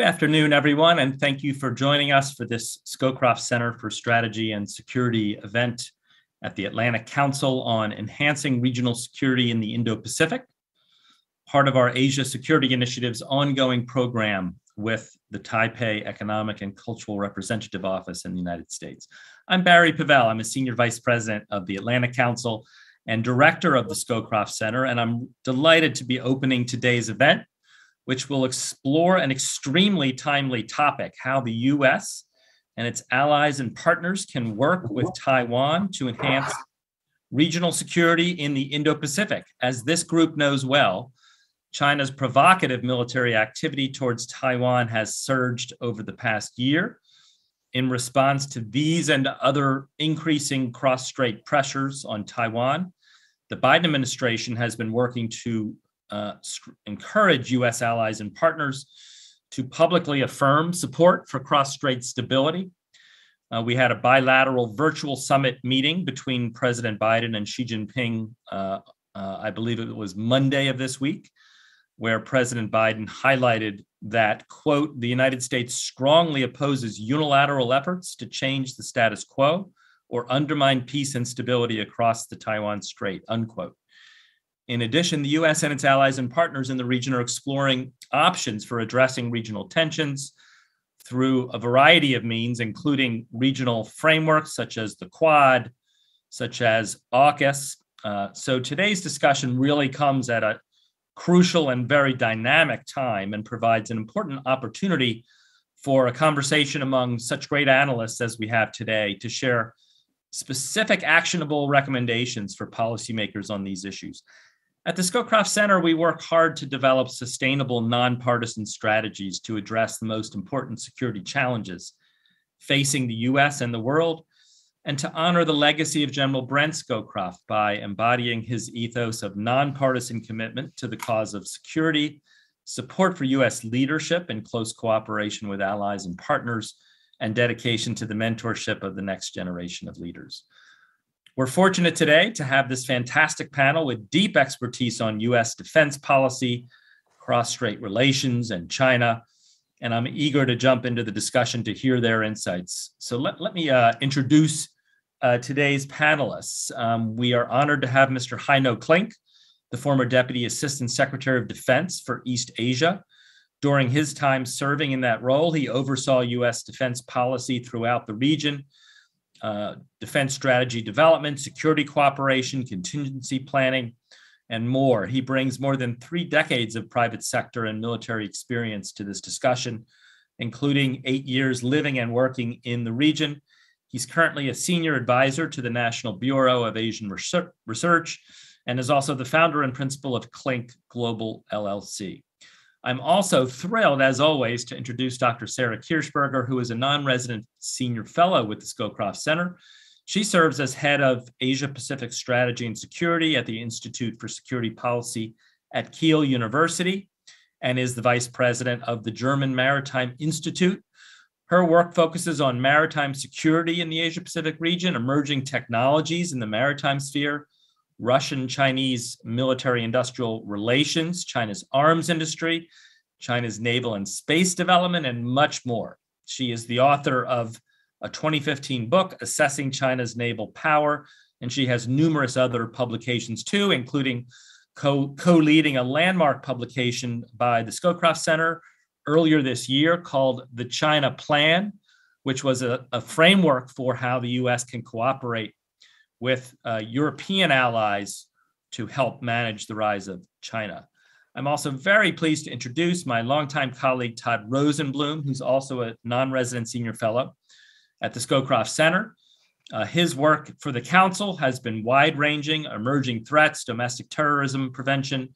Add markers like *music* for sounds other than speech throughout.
Good afternoon, everyone, and thank you for joining us for this Scowcroft Center for Strategy and Security event at the Atlantic Council on Enhancing Regional Security in the Indo Pacific, part of our Asia Security Initiative's ongoing program with the Taipei Economic and Cultural Representative Office in the United States. I'm Barry Pavel. I'm a Senior Vice President of the Atlantic Council and Director of the Scowcroft Center, and I'm delighted to be opening today's event which will explore an extremely timely topic how the US and its allies and partners can work with Taiwan to enhance regional security in the Indo Pacific. As this group knows well, China's provocative military activity towards Taiwan has surged over the past year. In response to these and other increasing cross strait pressures on Taiwan, the Biden administration has been working to uh, encourage U.S. allies and partners to publicly affirm support for cross-strait stability. Uh, we had a bilateral virtual summit meeting between President Biden and Xi Jinping, uh, uh, I believe it was Monday of this week, where President Biden highlighted that, quote, the United States strongly opposes unilateral efforts to change the status quo or undermine peace and stability across the Taiwan Strait, unquote. In addition, the US and its allies and partners in the region are exploring options for addressing regional tensions through a variety of means, including regional frameworks such as the Quad, such as AUKUS. Uh, so today's discussion really comes at a crucial and very dynamic time and provides an important opportunity for a conversation among such great analysts as we have today to share specific actionable recommendations for policymakers on these issues. At the Scowcroft Center, we work hard to develop sustainable nonpartisan strategies to address the most important security challenges facing the US and the world, and to honor the legacy of General Brent Scowcroft by embodying his ethos of nonpartisan commitment to the cause of security, support for US leadership in close cooperation with allies and partners, and dedication to the mentorship of the next generation of leaders. We're fortunate today to have this fantastic panel with deep expertise on US defense policy, cross strait relations, and China. And I'm eager to jump into the discussion to hear their insights. So let, let me uh, introduce uh, today's panelists. Um, we are honored to have Mr. Heino Klinck, the former Deputy Assistant Secretary of Defense for East Asia. During his time serving in that role, he oversaw US defense policy throughout the region uh, defense strategy development, security cooperation, contingency planning, and more. He brings more than three decades of private sector and military experience to this discussion, including eight years living and working in the region. He's currently a senior advisor to the National Bureau of Asian Research and is also the founder and principal of Klinck Global LLC. I'm also thrilled, as always, to introduce Dr. Sarah Kirchberger, who is a non resident senior fellow with the Scowcroft Center. She serves as head of Asia Pacific Strategy and Security at the Institute for Security Policy at Kiel University and is the vice president of the German Maritime Institute. Her work focuses on maritime security in the Asia Pacific region, emerging technologies in the maritime sphere, Russian Chinese military industrial relations, China's arms industry, China's naval and space development, and much more. She is the author of a 2015 book, Assessing China's Naval Power, and she has numerous other publications too, including co leading a landmark publication by the Scowcroft Center earlier this year called The China Plan, which was a, a framework for how the US can cooperate with uh, European allies to help manage the rise of China. I'm also very pleased to introduce my longtime colleague, Todd Rosenblum, who's also a non resident senior fellow at the Scowcroft Center. Uh, his work for the Council has been wide ranging emerging threats, domestic terrorism prevention,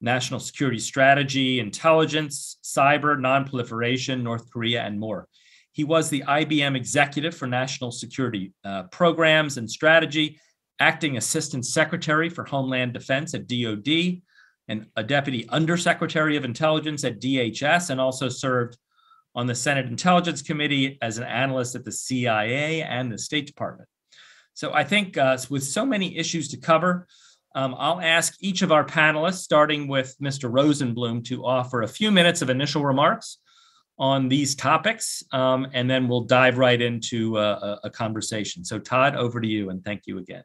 national security strategy, intelligence, cyber, nonproliferation, North Korea, and more. He was the IBM executive for national security uh, programs and strategy, acting assistant secretary for Homeland Defense at DoD, and a deputy undersecretary of intelligence at DHS, and also served on the Senate Intelligence Committee as an analyst at the CIA and the State Department. So I think uh, with so many issues to cover, um, I'll ask each of our panelists, starting with Mr. Rosenblum, to offer a few minutes of initial remarks on these topics, um, and then we'll dive right into a, a conversation. So, Todd, over to you, and thank you again.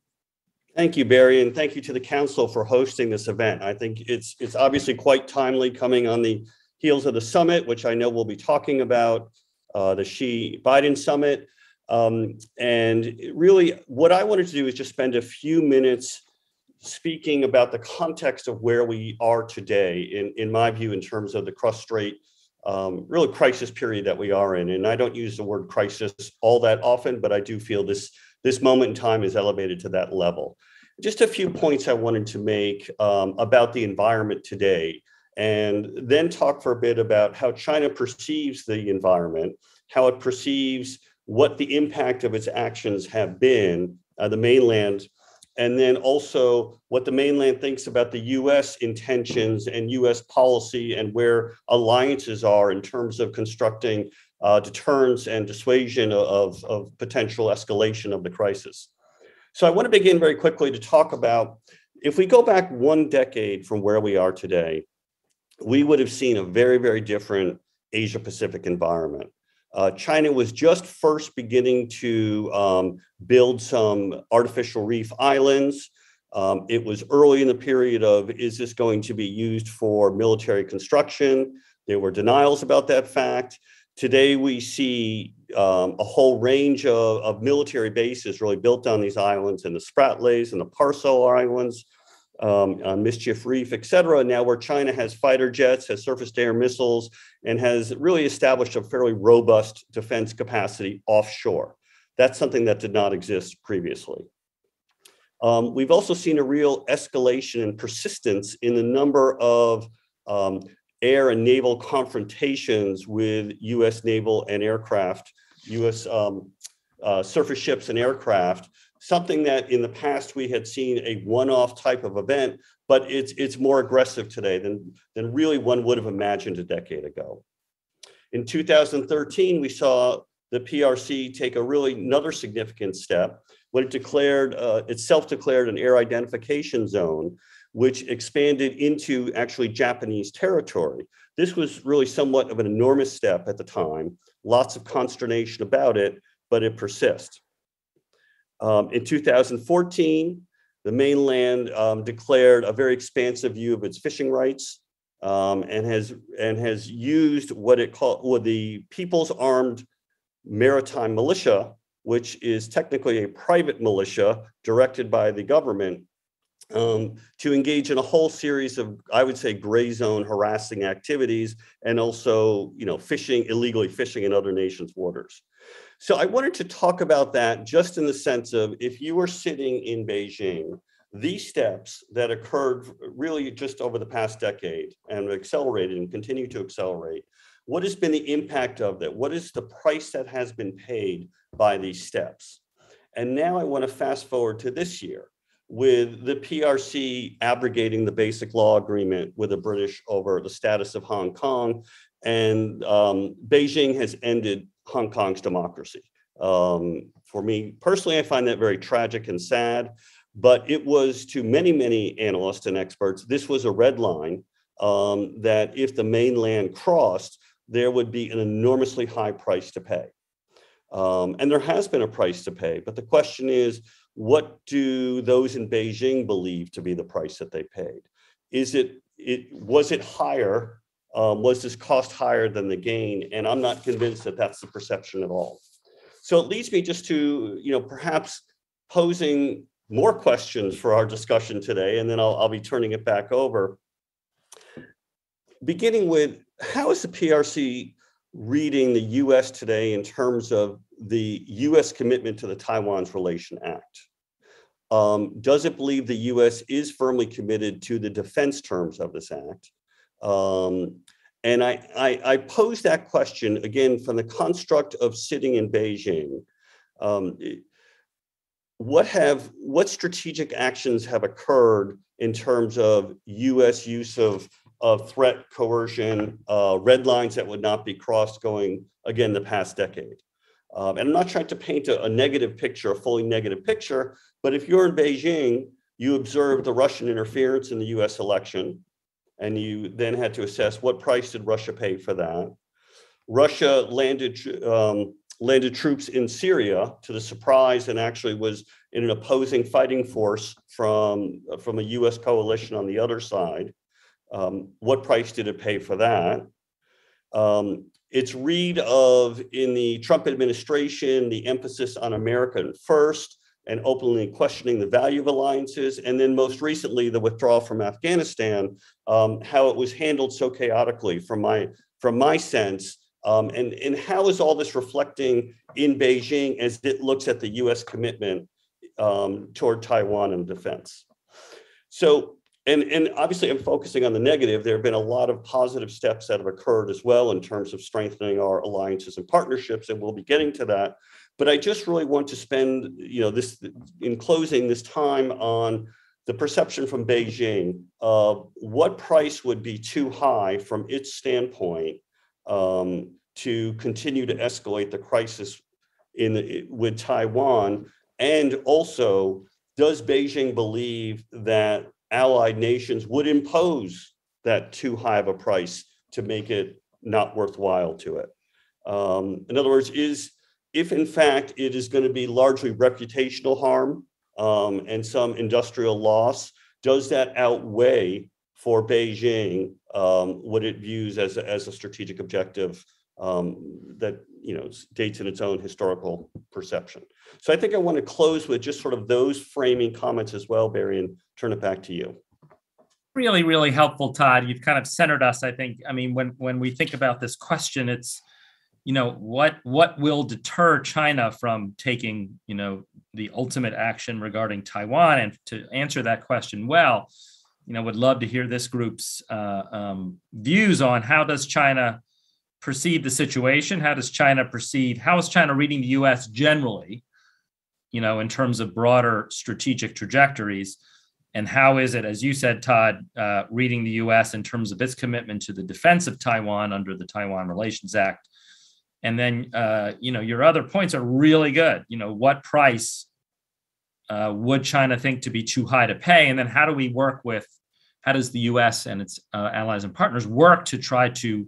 Thank you, Barry, and thank you to the council for hosting this event. I think it's it's obviously quite timely coming on the heels of the summit, which I know we'll be talking about, uh, the Xi Biden summit. Um, and really, what I wanted to do is just spend a few minutes speaking about the context of where we are today, in, in my view, in terms of the cross-strait, um, really crisis period that we are in. And I don't use the word crisis all that often, but I do feel this this moment in time is elevated to that level. Just a few points I wanted to make um, about the environment today, and then talk for a bit about how China perceives the environment, how it perceives what the impact of its actions have been, uh, the mainland, and then also what the mainland thinks about the US intentions and US policy and where alliances are in terms of constructing uh, deterrence and dissuasion of, of potential escalation of the crisis. So I want to begin very quickly to talk about if we go back one decade from where we are today, we would have seen a very, very different Asia Pacific environment. Uh, China was just first beginning to um, build some artificial reef islands. Um, it was early in the period of is this going to be used for military construction? There were denials about that fact. Today, we see um, a whole range of, of, military bases really built on these islands and the Spratlys and the Paracel Islands, um, on Mischief Reef, et cetera. Now, where China has fighter jets, has surface to air missiles, and has really established a fairly robust defense capacity offshore. That's something that did not exist previously. Um, we've also seen a real escalation and persistence in the number of um, air and naval confrontations with US naval and aircraft, US um, uh, surface ships and aircraft, something that in the past we had seen a one-off type of event, but it's, it's more aggressive today than, than really one would have imagined a decade ago. In 2013, we saw the PRC take a really another significant step when it declared, uh, it self-declared an air identification zone which expanded into actually Japanese territory. This was really somewhat of an enormous step at the time, lots of consternation about it, but it persists. Um, in 2014, the mainland um, declared a very expansive view of its fishing rights um, and has and has used what it called what the People's Armed Maritime Militia, which is technically a private militia directed by the government um, to engage in a whole series of, I would say, gray zone harassing activities and also, you know, fishing, illegally fishing in other nations' waters. So I wanted to talk about that just in the sense of if you were sitting in Beijing, these steps that occurred really just over the past decade and accelerated and continue to accelerate, what has been the impact of that? What is the price that has been paid by these steps? And now I want to fast forward to this year with the PRC abrogating the basic law agreement with the British over the status of Hong Kong, and um, Beijing has ended Hong Kong's democracy. Um, for me personally, I find that very tragic and sad, but it was to many, many analysts and experts, this was a red line um, that if the mainland crossed, there would be an enormously high price to pay. Um, and there has been a price to pay, but the question is, what do those in Beijing believe to be the price that they paid? Is it, it was it higher? Um, was this cost higher than the gain? And I'm not convinced that that's the perception at all. So it leads me just to, you know, perhaps posing more questions for our discussion today, and then I'll, I'll be turning it back over. Beginning with, how is the PRC reading the US today in terms of the US commitment to the Taiwan's Relation Act? Um, does it believe the US is firmly committed to the defense terms of this act? Um, and I, I, I pose that question again from the construct of sitting in Beijing. Um, what have what strategic actions have occurred in terms of U.S. use of of threat, coercion, uh, red lines that would not be crossed going again the past decade? Um, and I'm not trying to paint a, a, negative picture, a fully negative picture, but if you're in Beijing, you observe the Russian interference in the US election, and you then had to assess what price did Russia pay for that. Russia landed um, landed troops in Syria to the surprise and actually was in an opposing fighting force from, from a US coalition on the other side. Um, what price did it pay for that? Um, its read of in the Trump administration, the emphasis on America first and openly questioning the value of alliances. And then most recently, the withdrawal from Afghanistan, um, how it was handled so chaotically from my, from my sense. Um, and, and how is all this reflecting in Beijing as it looks at the US commitment um, toward Taiwan and defense? So and, and obviously I'm focusing on the negative. There have been a lot of positive steps that have occurred as well in terms of strengthening our alliances and partnerships, and we'll be getting to that. But I just really want to spend, you know, this in closing this time on the perception from Beijing of what price would be too high from its standpoint um, to continue to escalate the crisis in the, with Taiwan, and also does Beijing believe that allied nations would impose that too high of a price to make it not worthwhile to it. Um, in other words, is if in fact it is going to be largely reputational harm um, and some industrial loss, does that outweigh for Beijing um, what it views as a, as a strategic objective um, that you know dates in its own historical perception? So I think I want to close with just sort of those framing comments as well, Barry, and turn it back to you. Really, really helpful, Todd. You've kind of centered us. I think. I mean, when when we think about this question, it's you know what what will deter China from taking you know the ultimate action regarding Taiwan, and to answer that question well, you know, would love to hear this group's uh, um, views on how does China perceive the situation? How does China perceive? How is China reading the U.S. generally? You know, in terms of broader strategic trajectories and how is it, as you said, Todd, uh, reading the U.S. in terms of its commitment to the defense of Taiwan under the Taiwan Relations Act? And then, uh, you know, your other points are really good. You know, what price uh, would China think to be too high to pay? And then, how do we work with? How does the U.S. and its uh, allies and partners work to try to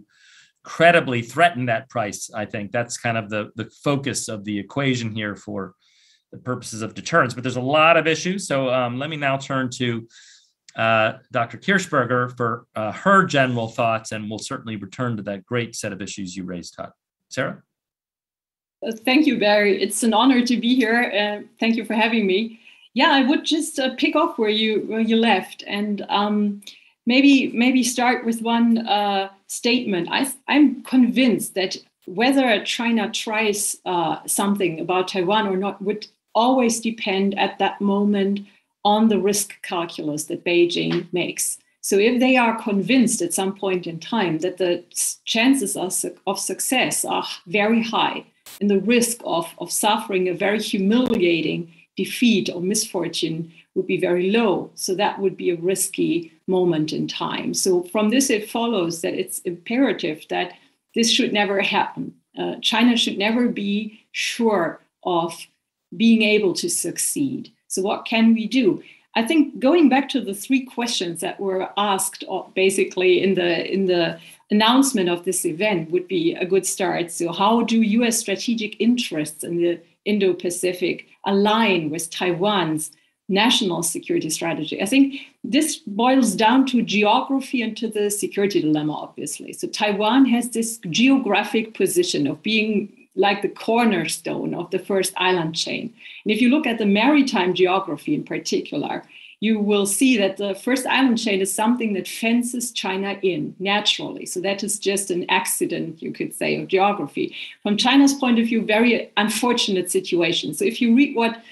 credibly threaten that price? I think that's kind of the the focus of the equation here for the purposes of deterrence. But there's a lot of issues. So um, let me now turn to uh, Dr. Kirchberger for uh, her general thoughts, and we'll certainly return to that great set of issues you raised, Todd. Sarah? Uh, thank you, Barry. It's an honor to be here. Uh, thank you for having me. Yeah, I would just uh, pick off where you where you left, and um, maybe maybe start with one uh, statement. I, I'm convinced that whether China tries uh, something about Taiwan or not would always depend at that moment on the risk calculus that Beijing makes. So if they are convinced at some point in time that the chances of, of success are very high and the risk of, of suffering a very humiliating defeat or misfortune would be very low. So that would be a risky moment in time. So from this, it follows that it's imperative that this should never happen. Uh, China should never be sure of being able to succeed. So, what can we do? I think going back to the three questions that were asked uh, basically in the in the announcement of this event would be a good start. So, how do U.S. strategic interests in the Indo-Pacific align with Taiwan's national security strategy? I think this boils down to geography and to the security dilemma, obviously. So, Taiwan has this geographic position of being like the cornerstone of the first island chain. And if you look at the maritime geography in particular, you will see that the first island chain is something that fences China in naturally. So that is just an accident, you could say, of geography. From China's point of view, very unfortunate situation. So if you read what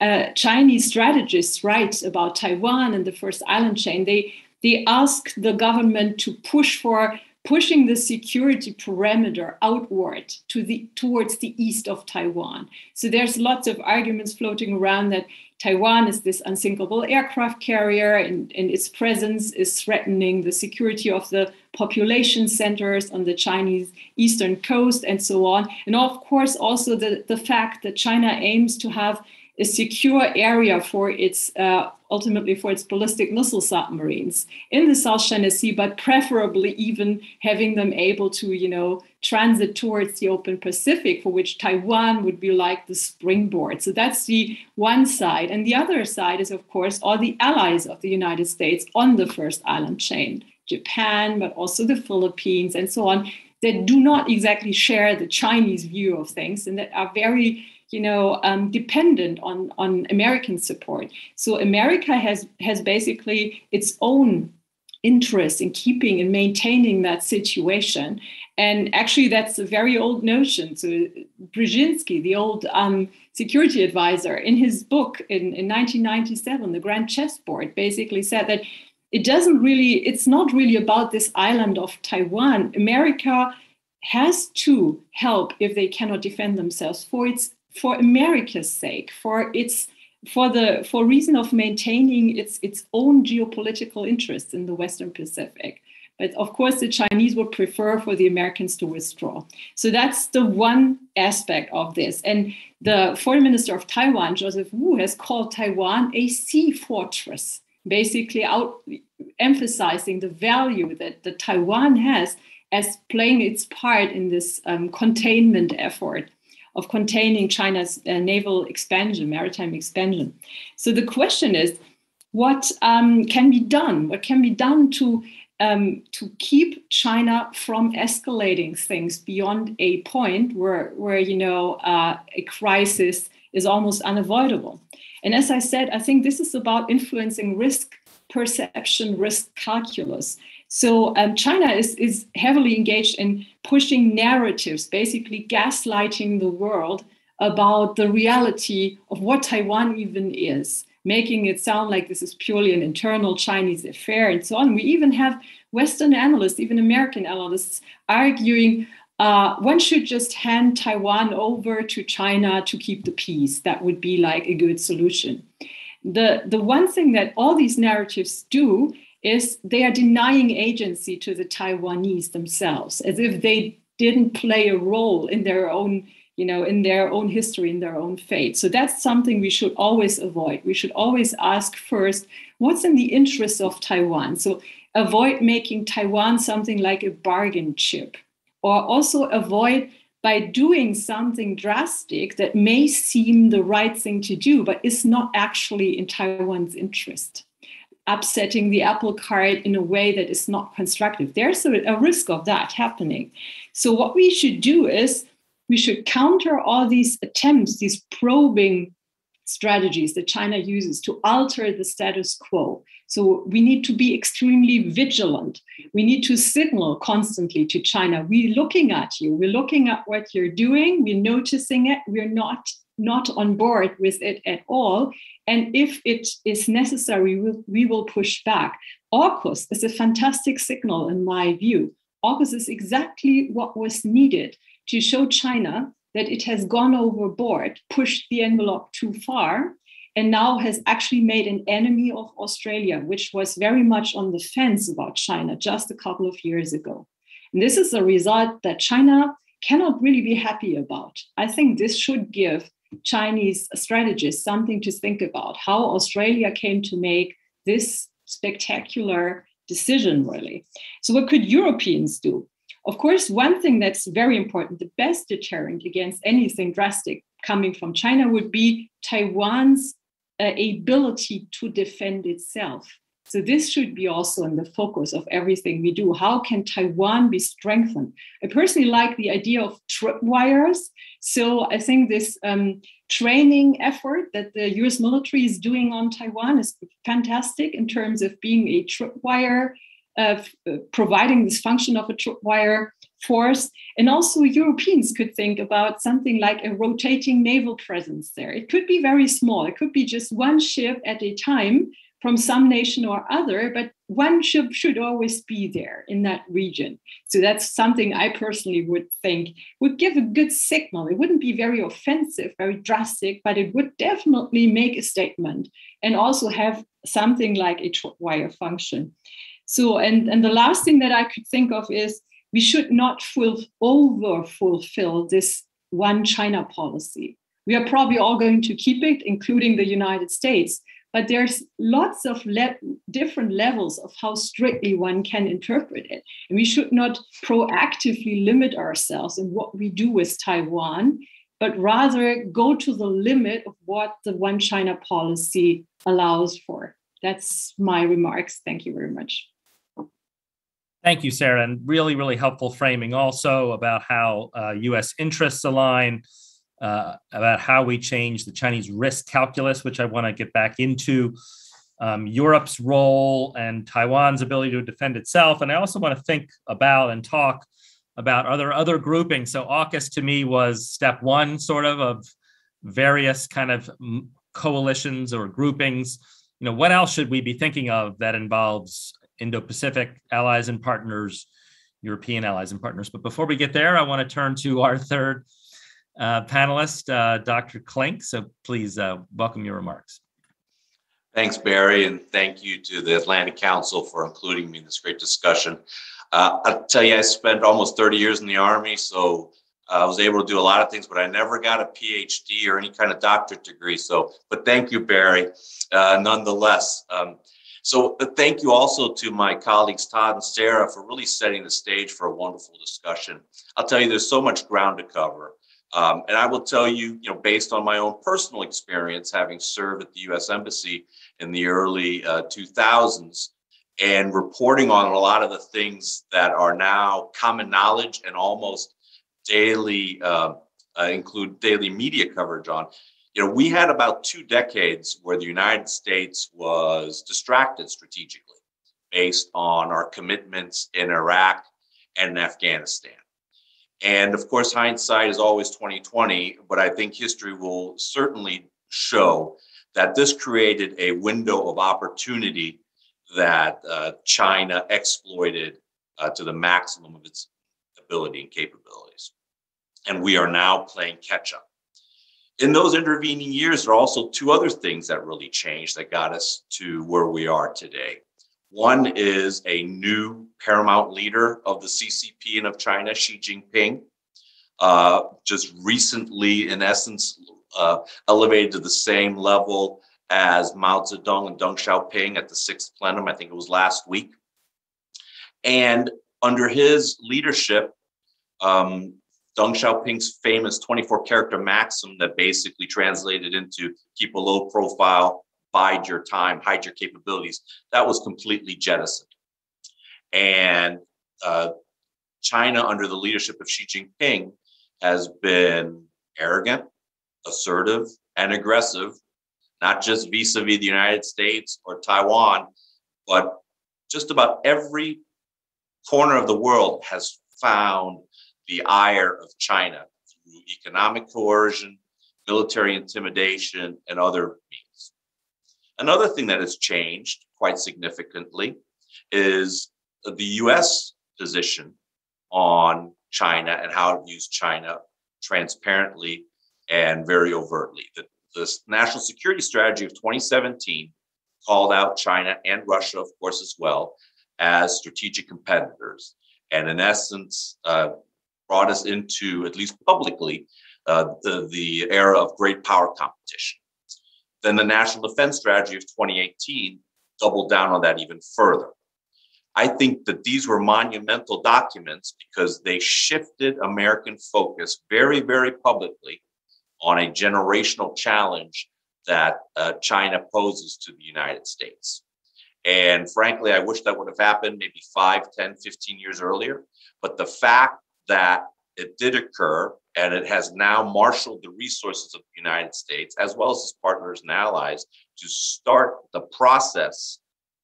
uh, Chinese strategists write about Taiwan and the first island chain, they they ask the government to push for pushing the security parameter outward to the towards the east of Taiwan. So there's lots of arguments floating around that Taiwan is this unsinkable aircraft carrier and, and its presence is threatening the security of the population centers on the Chinese eastern coast and so on. And of course, also the, the fact that China aims to have a secure area for its uh, ultimately for its ballistic missile submarines in the South China Sea, but preferably even having them able to, you know, transit towards the open Pacific, for which Taiwan would be like the springboard. So that's the one side. And the other side is, of course, all the allies of the United States on the first island chain Japan, but also the Philippines and so on, that do not exactly share the Chinese view of things and that are very you know, um, dependent on, on American support. So America has, has basically its own interest in keeping and maintaining that situation. And actually, that's a very old notion. So Brzezinski, the old um, security advisor, in his book in, in 1997, The Grand Chessboard, basically said that it doesn't really, it's not really about this island of Taiwan. America has to help if they cannot defend themselves for its for America's sake, for its for the for reason of maintaining its its own geopolitical interests in the Western Pacific. But of course, the Chinese would prefer for the Americans to withdraw. So that's the one aspect of this. And the foreign minister of Taiwan, Joseph Wu, has called Taiwan a sea fortress, basically out emphasizing the value that the Taiwan has as playing its part in this um, containment effort of containing China's uh, naval expansion, maritime expansion. So the question is, what um, can be done? What can be done to um, to keep China from escalating things beyond a point where, where you know, uh, a crisis is almost unavoidable. And as I said, I think this is about influencing risk perception, risk calculus. So um, China is, is heavily engaged in pushing narratives, basically gaslighting the world about the reality of what Taiwan even is, making it sound like this is purely an internal Chinese affair and so on. We even have Western analysts, even American analysts, arguing uh, one should just hand Taiwan over to China to keep the peace. That would be like a good solution. The, the one thing that all these narratives do is they are denying agency to the Taiwanese themselves, as if they didn't play a role in their own, you know, in their own history, in their own fate. So that's something we should always avoid. We should always ask first, what's in the interest of Taiwan? So avoid making Taiwan something like a bargain chip, or also avoid by doing something drastic that may seem the right thing to do, but is not actually in Taiwan's interest upsetting the apple cart in a way that is not constructive. There's a, a, risk of that happening. So, what we should do is we should counter all these attempts, these probing strategies that China uses to alter the status quo. So, we need to be extremely vigilant. We need to signal constantly to China we're looking at you, we're looking at what you're doing, we're noticing it, we're not not on board with it at all. And if it is necessary, we will, push back. AUKUS is a fantastic signal, in my view. AUKUS is exactly what was needed to show China that it has gone overboard, pushed the envelope too far, and now has actually made an enemy of Australia, which was very much on the fence about China just a couple of years ago. And this is a result that China cannot really be happy about. I think this should give Chinese strategists something to think about how Australia came to make this spectacular decision, really. So, what could Europeans do? Of course, one thing that's very important, the best deterrent against anything drastic coming from China would be Taiwan's uh, ability to defend itself. So this should be also in the focus of everything we do. How can Taiwan be strengthened? I personally like the idea of tripwires. So I think this um, training effort that the US military is doing on Taiwan is fantastic in terms of being a tripwire, uh, providing this function of a tripwire force. And also Europeans could think about something like a rotating naval presence there. It could be very small. It could be just one ship at a time from some nation or other, but one ship should always be there in that region. So that's something I personally would think would give a good signal. It wouldn't be very offensive, very drastic, but it would definitely make a statement and also have something like a wire function. So, and, and the last thing that I could think of is we should not full, over fulfill this one China policy we are probably all going to keep it, including the United States. But there's lots of le- different levels of how strictly one can interpret it. And we should not proactively limit ourselves in what we do with Taiwan, but rather go to the limit of what the one China policy allows for. That's my remarks. Thank you very much. Thank you, Sarah, and really, really helpful framing also about how uh, U.S. interests align, uh, about how we change the Chinese risk calculus, which I want to get back into, um, Europe's role and Taiwan's ability to defend itself. And I also want to think about and talk about other other groupings. So AUKUS to me was step one, sort of, of various kind of coalitions or groupings. You know, what else should we be thinking of that involves Indo-Pacific allies and partners, European allies and partners? But before we get there, I want to turn to our third uh, panelist, uh, Dr. Klinck. So please uh, welcome your remarks. Thanks, Barry, and thank you to the Atlantic Council for including me in this great discussion. Uh, I'll tell you, I spent almost 30 years in the Army, so I was able to do a lot of things, but I never got a PhD or any kind of doctorate degree. So, but thank you, Barry, uh, nonetheless. Um, so uh, thank you also to my colleagues Todd and Sarah for really setting the stage for a wonderful discussion. I'll tell you, there's so much ground to cover. Um, and I will tell you, you know, based on my own personal experience, having served at the U.S. Embassy in the early uh, 2000s, and reporting on a lot of the things that are now common knowledge and almost daily uh, uh, include daily media coverage on. You know, we had about two decades where the United States was distracted strategically based on our commitments in Iraq and Afghanistan. And of course, hindsight is always 2020, but I think history will certainly show that this created a window of opportunity that uh, China exploited uh, to the maximum of its ability and capabilities. And we are now playing catch up. In those intervening years, there are also two other things that really changed that got us to where we are today. One is a new paramount leader of the CCP and of China, Xi Jinping, uh, just recently, in essence, uh, elevated to the same level as Mao Zedong and Deng Xiaoping at the sixth plenum. I think it was last week. And under his leadership, um, Deng Xiaoping's famous 24 character maxim that basically translated into keep a low profile, bide your time, hide your capabilities, that was completely jettisoned. And uh, China, under the leadership of Xi Jinping, has been arrogant, assertive, and aggressive not just vis-a-vis the United States or Taiwan, but just about every corner of the world has found the ire of China through economic coercion, military intimidation, and other. Another thing that has changed quite significantly is the US position on China and how it views China transparently and very overtly. The the national security strategy of 2017 called out China and Russia, of course, as well as strategic competitors, and in essence, uh, brought us into, at least publicly, uh, the, the era of great power competition. Then the National Defense Strategy of 2018 doubled down on that even further. I think that these were monumental documents because they shifted American focus very, very publicly on a generational challenge that uh, China poses to the United States. And frankly, I wish that would have happened maybe 5, 10, 15 years earlier. But the fact that it did occur and it has now marshaled the resources of the United States, as well as its partners and allies, to start the process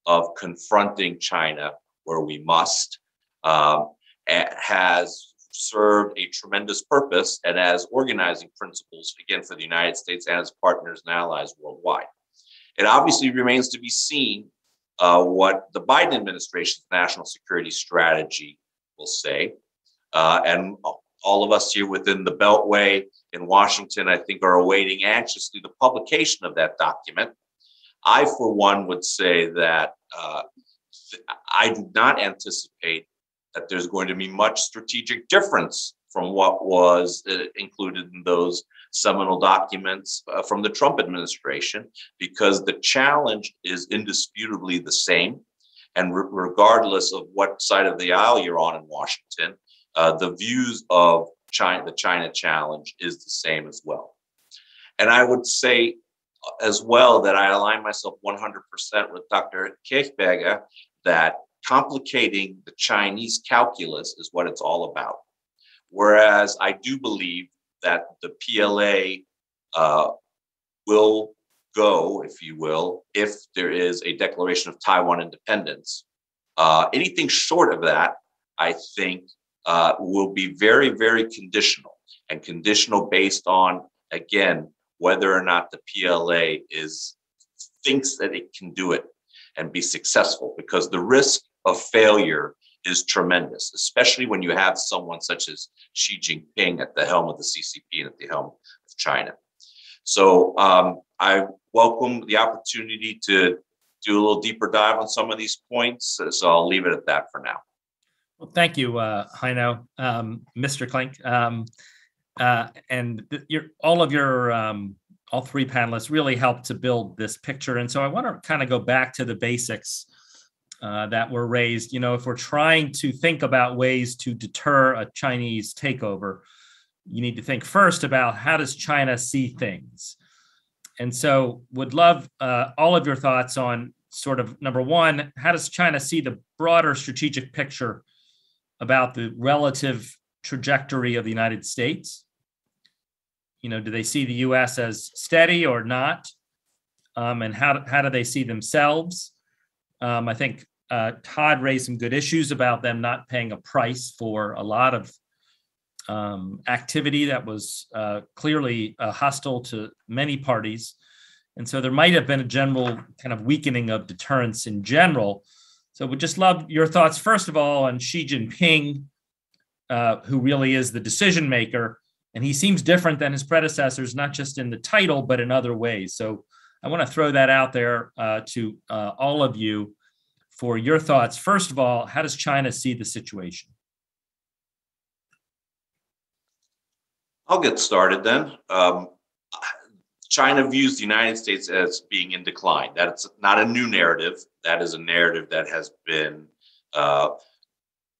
of confronting China where we must, um, has served a tremendous purpose and as organizing principles, again, for the United States and its partners and allies worldwide. It obviously remains to be seen uh, what the Biden administration's national security strategy will say. Uh, and all of us here within the Beltway in Washington, I think, are awaiting anxiously the publication of that document. I, for one, would say that uh, I do not anticipate that there's going to be much strategic difference from what was uh, included in those seminal documents uh, from the Trump administration because the challenge is indisputably the same. And re- regardless of what side of the aisle you're on in Washington, uh, the views of China, the China challenge is the same as well. And I would say uh, as well that I align myself 100% with Dr. Kirchberger that complicating the Chinese calculus is what it's all about. Whereas I do believe that the PLA uh, will go, if you will, if there is a declaration of Taiwan independence. Uh, anything short of that, I think, uh, will be very, very conditional and conditional based on, again, whether or not the PLA is thinks that it can do it and be successful because the risk of failure is tremendous, especially when you have someone such as Xi Jinping at the helm of the CCP and at the helm of China. So um, I welcome the opportunity to do a little deeper dive on some of these points. So I'll leave it at that for now. Well, thank you, uh, Heino, um, Mr. Klinck, um, uh, and your, all of your um, all three panelists really helped to build this picture. And so I want to kind of go back to the basics uh, that were raised. You know, if we're trying to think about ways to deter a Chinese takeover, you need to think first about how does China see things. And so, would love uh, all of your thoughts on sort of number one, how does China see the broader strategic picture about the relative trajectory of the United States? You know, do they see the U.S. as steady or not? Um, and how how do they see themselves? Um, I think uh, Todd raised some good issues about them not paying a price for a lot of um, activity that was uh, clearly uh, hostile to many parties. And so there might have been a general kind of weakening of deterrence in general. So we just love your thoughts, first of all, on Xi Jinping, uh, who really is the decision maker. And he seems different than his predecessors, not just in the title, but in other ways. So I want to throw that out there uh, to uh, all of you for your thoughts. First of all, how does China see the situation? I'll get started then. Um, China views the United States as being in decline. That's not a new narrative. That is a narrative that has been uh,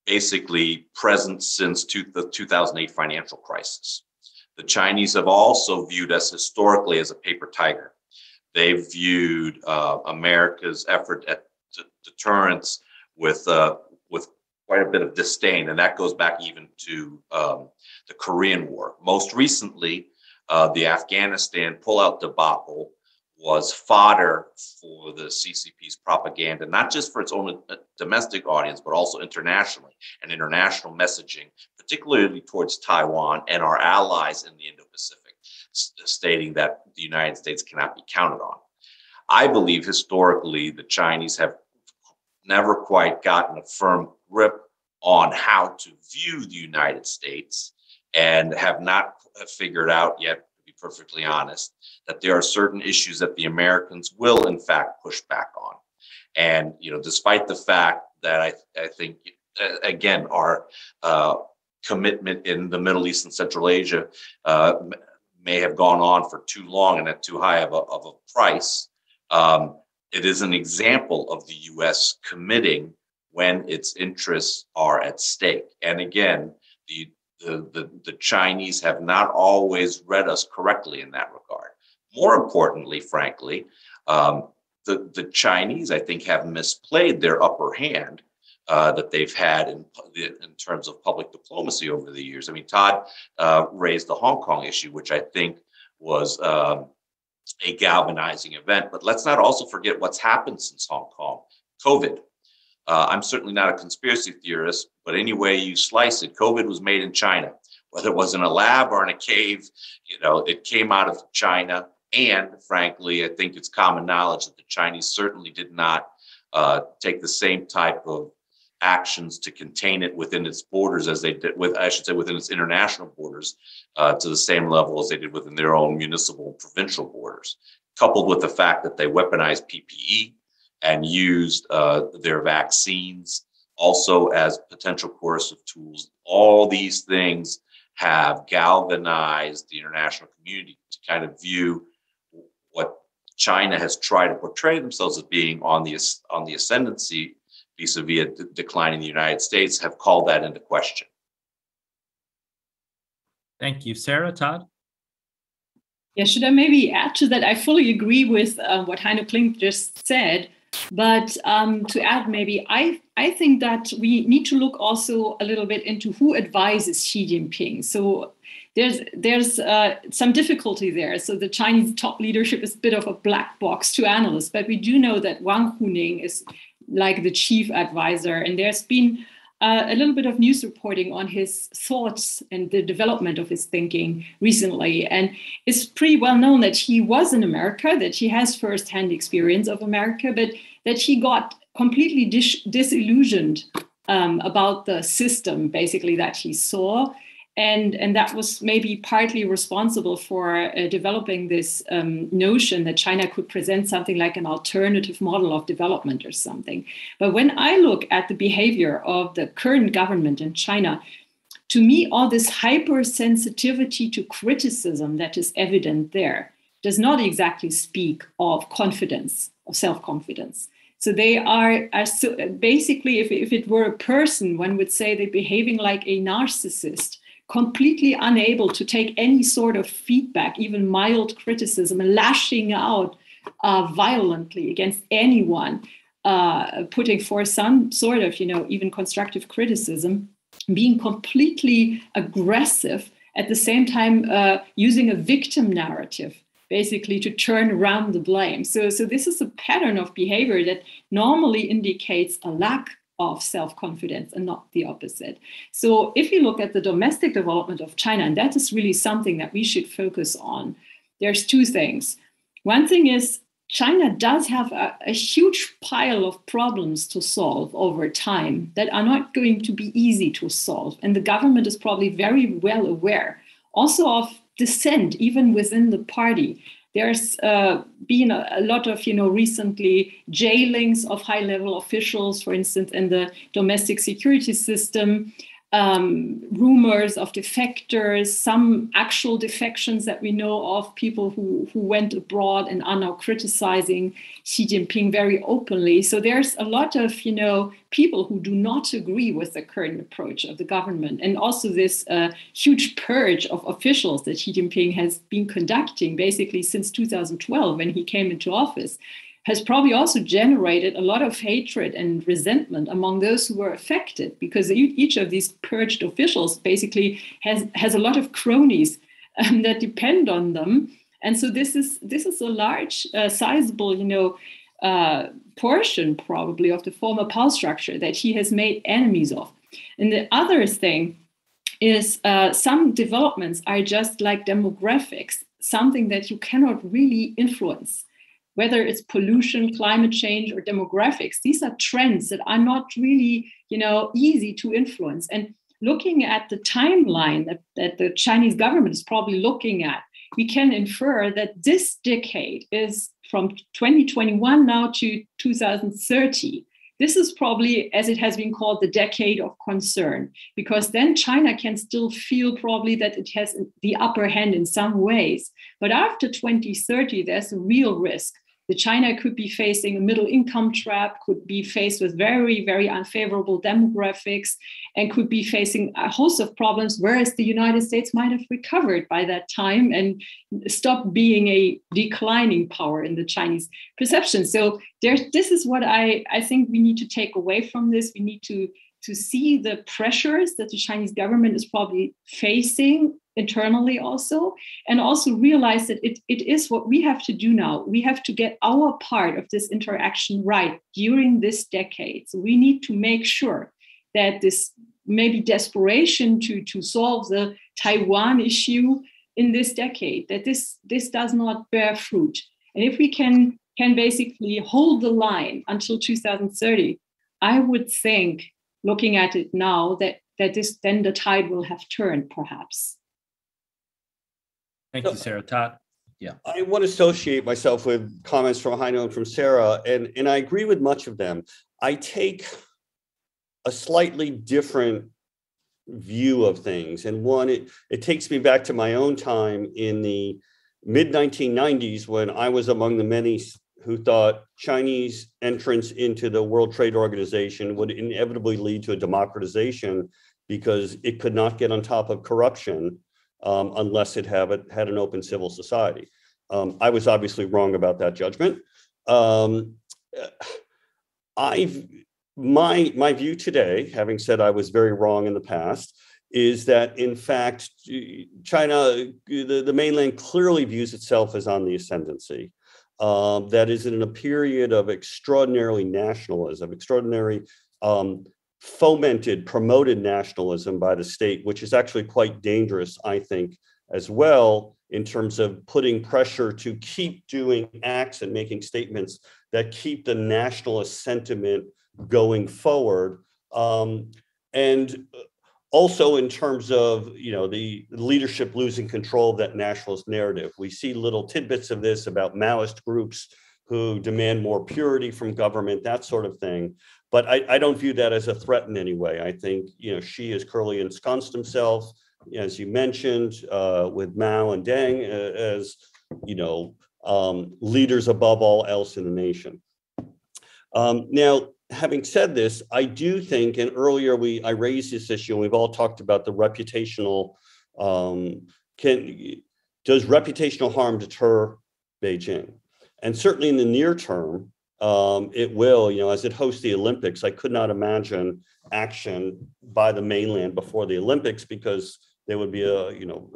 basically present since two, the 2008 financial crisis. The Chinese have also viewed us historically as a paper tiger. They've viewed uh, America's effort at deterrence with uh, with quite a bit of disdain, and that goes back even to um, the Korean War. Most recently, uh, the Afghanistan pullout debacle was fodder for the CCP's propaganda, not just for its own uh, domestic audience, but also internationally and international messaging, particularly towards Taiwan and our allies in the Indo Pacific, stating that the United States cannot be counted on. I believe historically the Chinese have never quite gotten a firm grip on how to view the United States and have not figured out yet, to be perfectly honest, that there are certain issues that the Americans will, in fact, push back on. And, you know, despite the fact that I, I think, again, our uh, commitment in the Middle East and Central Asia uh, may have gone on for too long and at too high of a, of a price. Um, it is an example of the US committing when its interests are at stake. And again, the, the, the, the, Chinese have not always read us correctly in that regard. More importantly, frankly, um, the, the Chinese, I think, have misplayed their upper hand uh, that they've had in, in terms of public diplomacy over the years. I mean, Todd uh, raised the Hong Kong issue, which I think was um, a galvanizing event. But let's not also forget what's happened since Hong Kong COVID. Uh, I'm certainly not a conspiracy theorist, but any way you slice it, COVID was made in China. Whether it was in a lab or in a cave, you know, it came out of China. And frankly, I think it's common knowledge that the Chinese certainly did not uh, take the same type of actions to contain it within its borders as they did with, I should say, within its international borders uh, to the same level as they did within their own municipal and provincial borders, coupled with the fact that they weaponized PPE and used uh, their vaccines also as potential coercive tools. All these things have galvanized the international community to kind of view what China has tried to portray themselves as being on the on the ascendancy vis-a-vis a decline in the United States have called that into question. Thank you. Sarah, Todd? Yeah, should I maybe add to that? I fully agree with uh, what Heino Klinck just said. But um, to add, maybe I I think that we need to look also a little bit into who advises Xi Jinping. So there's there's uh, some difficulty there. So the Chinese top leadership is a bit of a black box to analysts, but we do know that Wang Huning is like the chief advisor, and there's been uh, a little bit of news reporting on his thoughts and the development of his thinking recently. And it's pretty well known that he was in America, that he has firsthand experience of America, but that he got completely dis- disillusioned um, about the system, basically, that he saw and and that was maybe partly responsible for uh, developing this um, notion that China could present something like an alternative model of development or something. But when I look at the behavior of the current government in China, to me, all this hypersensitivity to criticism that is evident there does not exactly speak of confidence, of self-confidence. So they are, are so, basically, if, if it were a person, one would say they're behaving like a narcissist completely unable to take any sort of feedback, even mild criticism, lashing out uh, violently against anyone, uh, putting forth some sort of, you know, even constructive criticism, being completely aggressive, at the same time uh, using a victim narrative basically to turn around the blame. So, so this is a pattern of behavior that normally indicates a lack of self confidence and not the opposite. So, if you look at the domestic development of China, and that is really something that we should focus on, there's two things. One thing is China does have a, a, huge pile of problems to solve over time that are not going to be easy to solve. And the government is probably very well aware also of dissent, even within the party. There's uh, been a, a, lot of, you know, recently jailings of high level officials, for instance, in the domestic security system um, rumors of defectors, some actual defections that we know of, people who, who went abroad and are now criticizing Xi Jinping very openly. So there's a lot of, you know, people who do not agree with the current approach of the government. And also this uh, huge purge of officials that Xi Jinping has been conducting basically since 2012 when he came into office has probably also generated a lot of hatred and resentment among those who were affected because each of these purged officials basically has, has a lot of cronies um, that depend on them. And so this is this is a large uh, sizable you know uh, portion probably of the former power structure that he has made enemies of. And the other thing is uh, some developments are just like demographics something that you cannot really influence whether it's pollution, climate change, or demographics. These are trends that are not really, you know, easy to influence. And looking at the timeline that, that the Chinese government is probably looking at, we can infer that this decade is from 2021 now to 2030. This is probably, as it has been called, the decade of concern, because then China can still feel probably that it has the upper hand in some ways. But after 2030, there's a real risk the China could be facing a middle income trap, could be faced with very, very unfavorable demographics, and could be facing a host of problems, whereas the United States might have recovered by that time and stopped being a declining power in the Chinese perception. So there, this is what I, I think we need to take away from this. We need to to see the pressures that the Chinese government is probably facing internally also and also realize that it, it is what we have to do now. We have to get our part of this interaction right during this decade. So we need to make sure that this maybe desperation to to solve the taiwan issue in this decade that this this does not bear fruit. And if we can can basically hold the line until 2030 i would think looking at it now that that this then the tide will have turned perhaps Thank you, Sarah. Todd? Yeah. I want to associate myself with comments from Heino and from Sarah, and, and I agree with much of them. I take a slightly different view of things. And one, it, it takes me back to my own time in the mid 1990s when I was among the many who thought Chinese entrance into the World Trade Organization would inevitably lead to a democratization because it could not get on top of corruption um, unless it have it, had an open civil society. Um, I was obviously wrong about that judgment. Um, I've my my view today, having said I was very wrong in the past, is that in fact China, the, the mainland clearly views itself as on the ascendancy. Um, that is in a period of extraordinarily nationalism, extraordinary um, fomented, promoted nationalism by the state, which is actually quite dangerous, I think, as well, in terms of putting pressure to keep doing acts and making statements that keep the nationalist sentiment going forward. Um, and also in terms of you know the leadership losing control of that nationalist narrative we see little tidbits of this about maoist groups who demand more purity from government that sort of thing but I, I, don't view that as a threat in any way. I think you know Xi has clearly ensconced himself, as you mentioned, uh, with Mao and Deng uh, as you know um, leaders above all else in the nation. Um, now, having said this, I do think, and earlier we I raised this issue, and we've all talked about the reputational. Um, can does reputational harm deter Beijing? And certainly in the near term, um, it will, you know, as it hosts the Olympics, I could not imagine action by the mainland before the Olympics because there would be a, you know,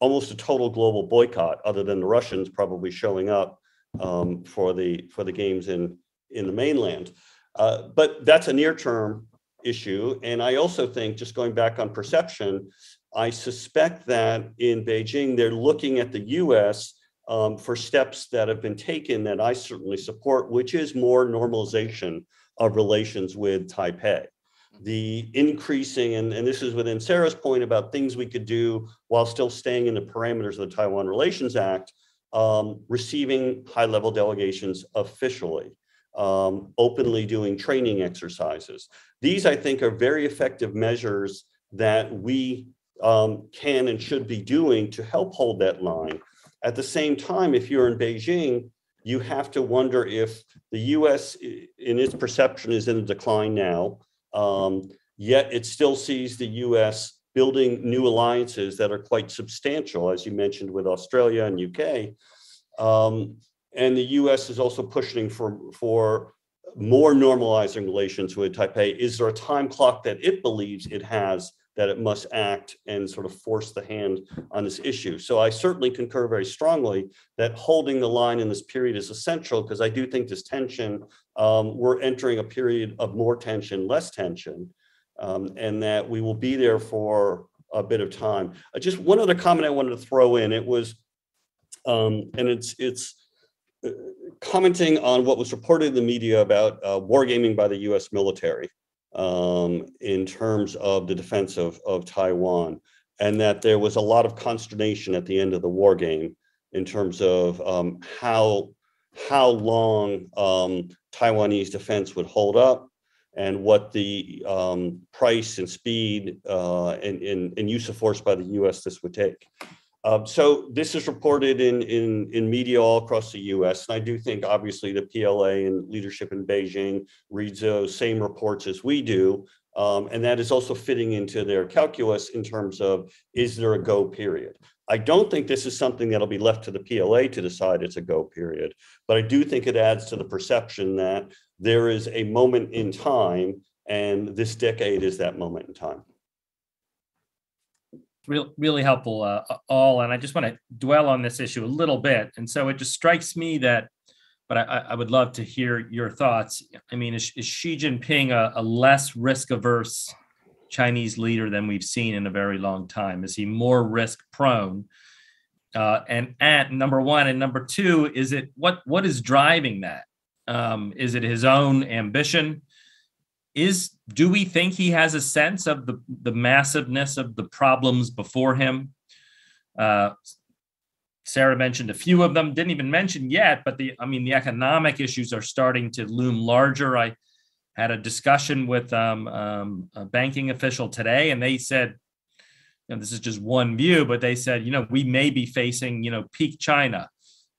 almost a total global boycott, other than the Russians probably showing up um, for the for the games in in the mainland. Uh, but that's a near term issue, and I also think, just going back on perception, I suspect that in Beijing they're looking at the U.S um, for steps that have been taken that I certainly support, which is more normalization of relations with Taipei. The increasing, and, and this is within Sarah's point about things we could do while still staying in the parameters of the Taiwan Relations Act, um, receiving high level delegations officially, um, openly doing training exercises. These, I think, are very effective measures that we um, can and should be doing to help hold that line at the same time, if you're in Beijing, you have to wonder if the US, in its perception, is in a decline now, um, yet it still sees the US building new alliances that are quite substantial, as you mentioned with Australia and UK. Um, and the US is also pushing for, for more normalizing relations with Taipei. Is there a time clock that it believes it has that it must act and sort of force the hand on this issue. So I certainly concur very strongly that holding the line in this period is essential because I do think this tension, um, we're entering a period of more tension, less tension, um, and that we will be there for a bit of time. Uh, just one other comment I wanted to throw in. It was, um, and it's it's uh, commenting on what was reported in the media about uh, wargaming by the U.S. military um, in terms of the defense of, of Taiwan, and that there was a lot of consternation at the end of the war game in terms of um, how how long um, Taiwanese defense would hold up and what the um, price and speed uh, and, and, and, use of force by the U.S. this would take. Um, so this is reported in, in, in media all across the US. And I do think obviously the PLA and leadership in Beijing reads those same reports as we do. Um, and that is also fitting into their calculus in terms of is there a go period? I don't think this is something that'll be left to the PLA to decide it's a go period, but I do think it adds to the perception that there is a moment in time and this decade is that moment in time really, really helpful uh, all. And I just want to dwell on this issue a little bit. And so it just strikes me that, but I, I would love to hear your thoughts. I mean, is, is Xi Jinping a, a less risk averse Chinese leader than we've seen in a very long time? Is he more risk prone? Uh, and at number one and number two, is it what what is driving that? Um, is it his own ambition? Is do we think he has a sense of the the massiveness of the problems before him uh, sarah mentioned a few of them didn't even mention yet but the i mean the economic issues are starting to loom larger i had a discussion with um, um, a banking official today, and they said, you know, this is just one view, but they said, you know, we may be facing, you know, peak China.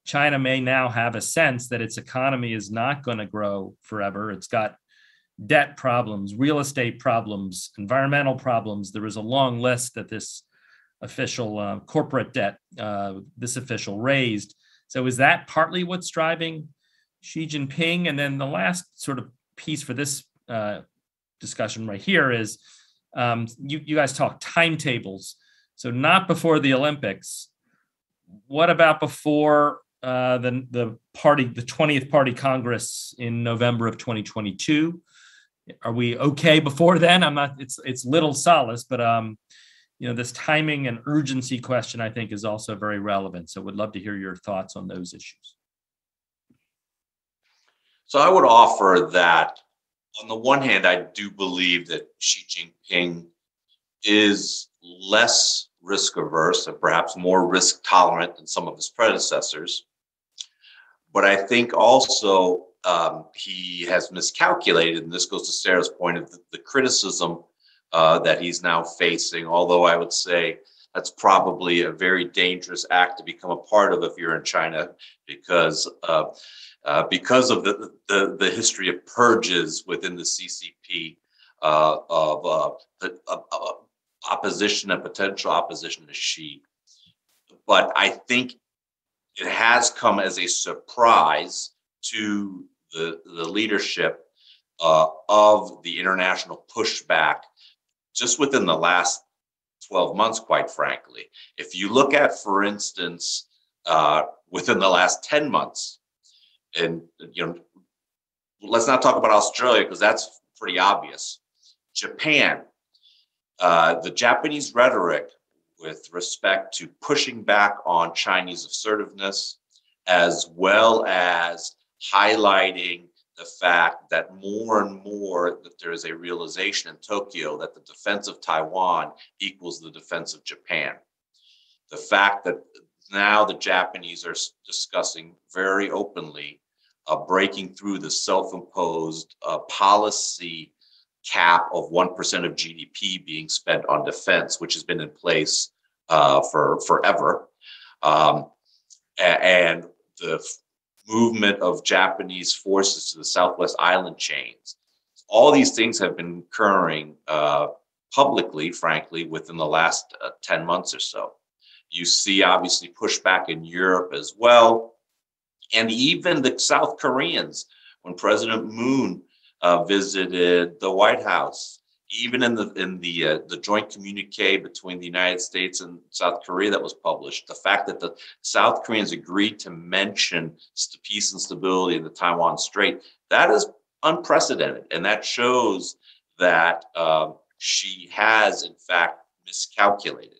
China may now have a sense that its economy is not going to grow forever. It's got debt problems, real estate problems, environmental problems. There was a long list that this official uh, corporate debt, uh, this official raised. So is that partly what's driving Xi Jinping? And then the last sort of piece for this uh, discussion right here is um, you, you guys talk timetables. So not before the Olympics. What about before uh, the the party, the 20th Party Congress in November of 2022? Are we okay before then? I'm not. It's it's little solace, but um, you know, this timing and urgency question I think is also very relevant. So, would love to hear your thoughts on those issues. So, I would offer that on the one hand, I do believe that Xi Jinping is less risk averse and perhaps more risk tolerant than some of his predecessors. But I think also um, he has miscalculated, and this goes to Sarah's point of the, the criticism uh, that he's now facing. Although I would say that's probably a very dangerous act to become a part of if you're in China, because uh, uh, because of the, the, the history of purges within the CCP uh, of uh, opposition and potential opposition to Xi. But I think it has come as a surprise to the, the leadership uh, of the international pushback just within the last 12 months, quite frankly. If you look at, for instance, uh, within the last 10 months, and you know, let's not talk about Australia because that's pretty obvious. Japan, uh, the Japanese rhetoric with respect to pushing back on Chinese assertiveness, as well as highlighting the fact that more and more that there is a realization in Tokyo that the defense of Taiwan equals the defense of Japan. The fact that now the Japanese are discussing very openly uh, breaking through the self-imposed uh, policy cap of 1% of GDP being spent on defense, which has been in place uh, for forever. Um, and the movement of Japanese forces to the Southwest Island chains. All these things have been occurring uh, publicly, frankly, within the last uh, 10 months or so. You see, obviously, pushback in Europe as well. And even the South Koreans, when President Moon uh, visited the White House, even in the in the uh, the joint communique between the United States and South Korea that was published, the fact that the South Koreans agreed to mention peace and stability in the Taiwan Strait, that is unprecedented, and that shows that uh, Xi has in fact miscalculated.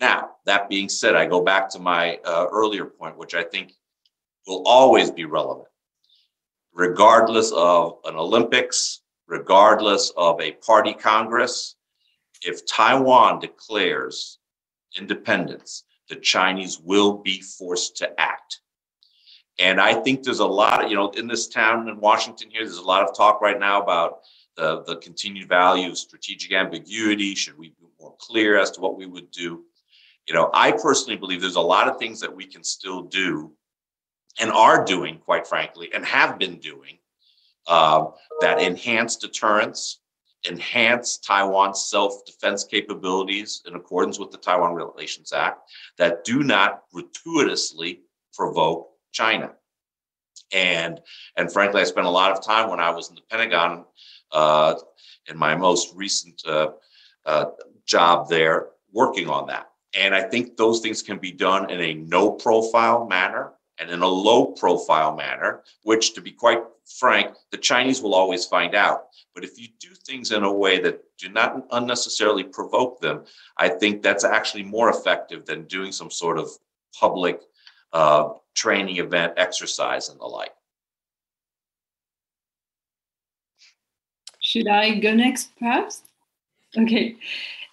Now, that being said, I go back to my uh, earlier point, which I think will always be relevant, regardless of an Olympics regardless of a party Congress, if Taiwan declares independence, the Chinese will be forced to act. And I think there's a lot of, you know, in this town in Washington here, there's a lot of talk right now about the, the continued value of strategic ambiguity. Should we be more clear as to what we would do? You know, I personally believe there's a lot of things that we can still do and are doing, quite frankly, and have been doing uh, that enhance deterrence, enhance Taiwan's self-defense capabilities in accordance with the Taiwan Relations Act, that do not gratuitously provoke China. And and frankly, I spent a lot of time when I was in the Pentagon uh, in my most recent uh, uh, job there working on that. And I think those things can be done in a no profile manner and in a low profile manner, which to be quite frank, the Chinese will always find out. But if you do things in a way that do not unnecessarily provoke them, I think that's actually more effective than doing some sort of public uh, training event exercise and the like. Should I go next, perhaps? Okay.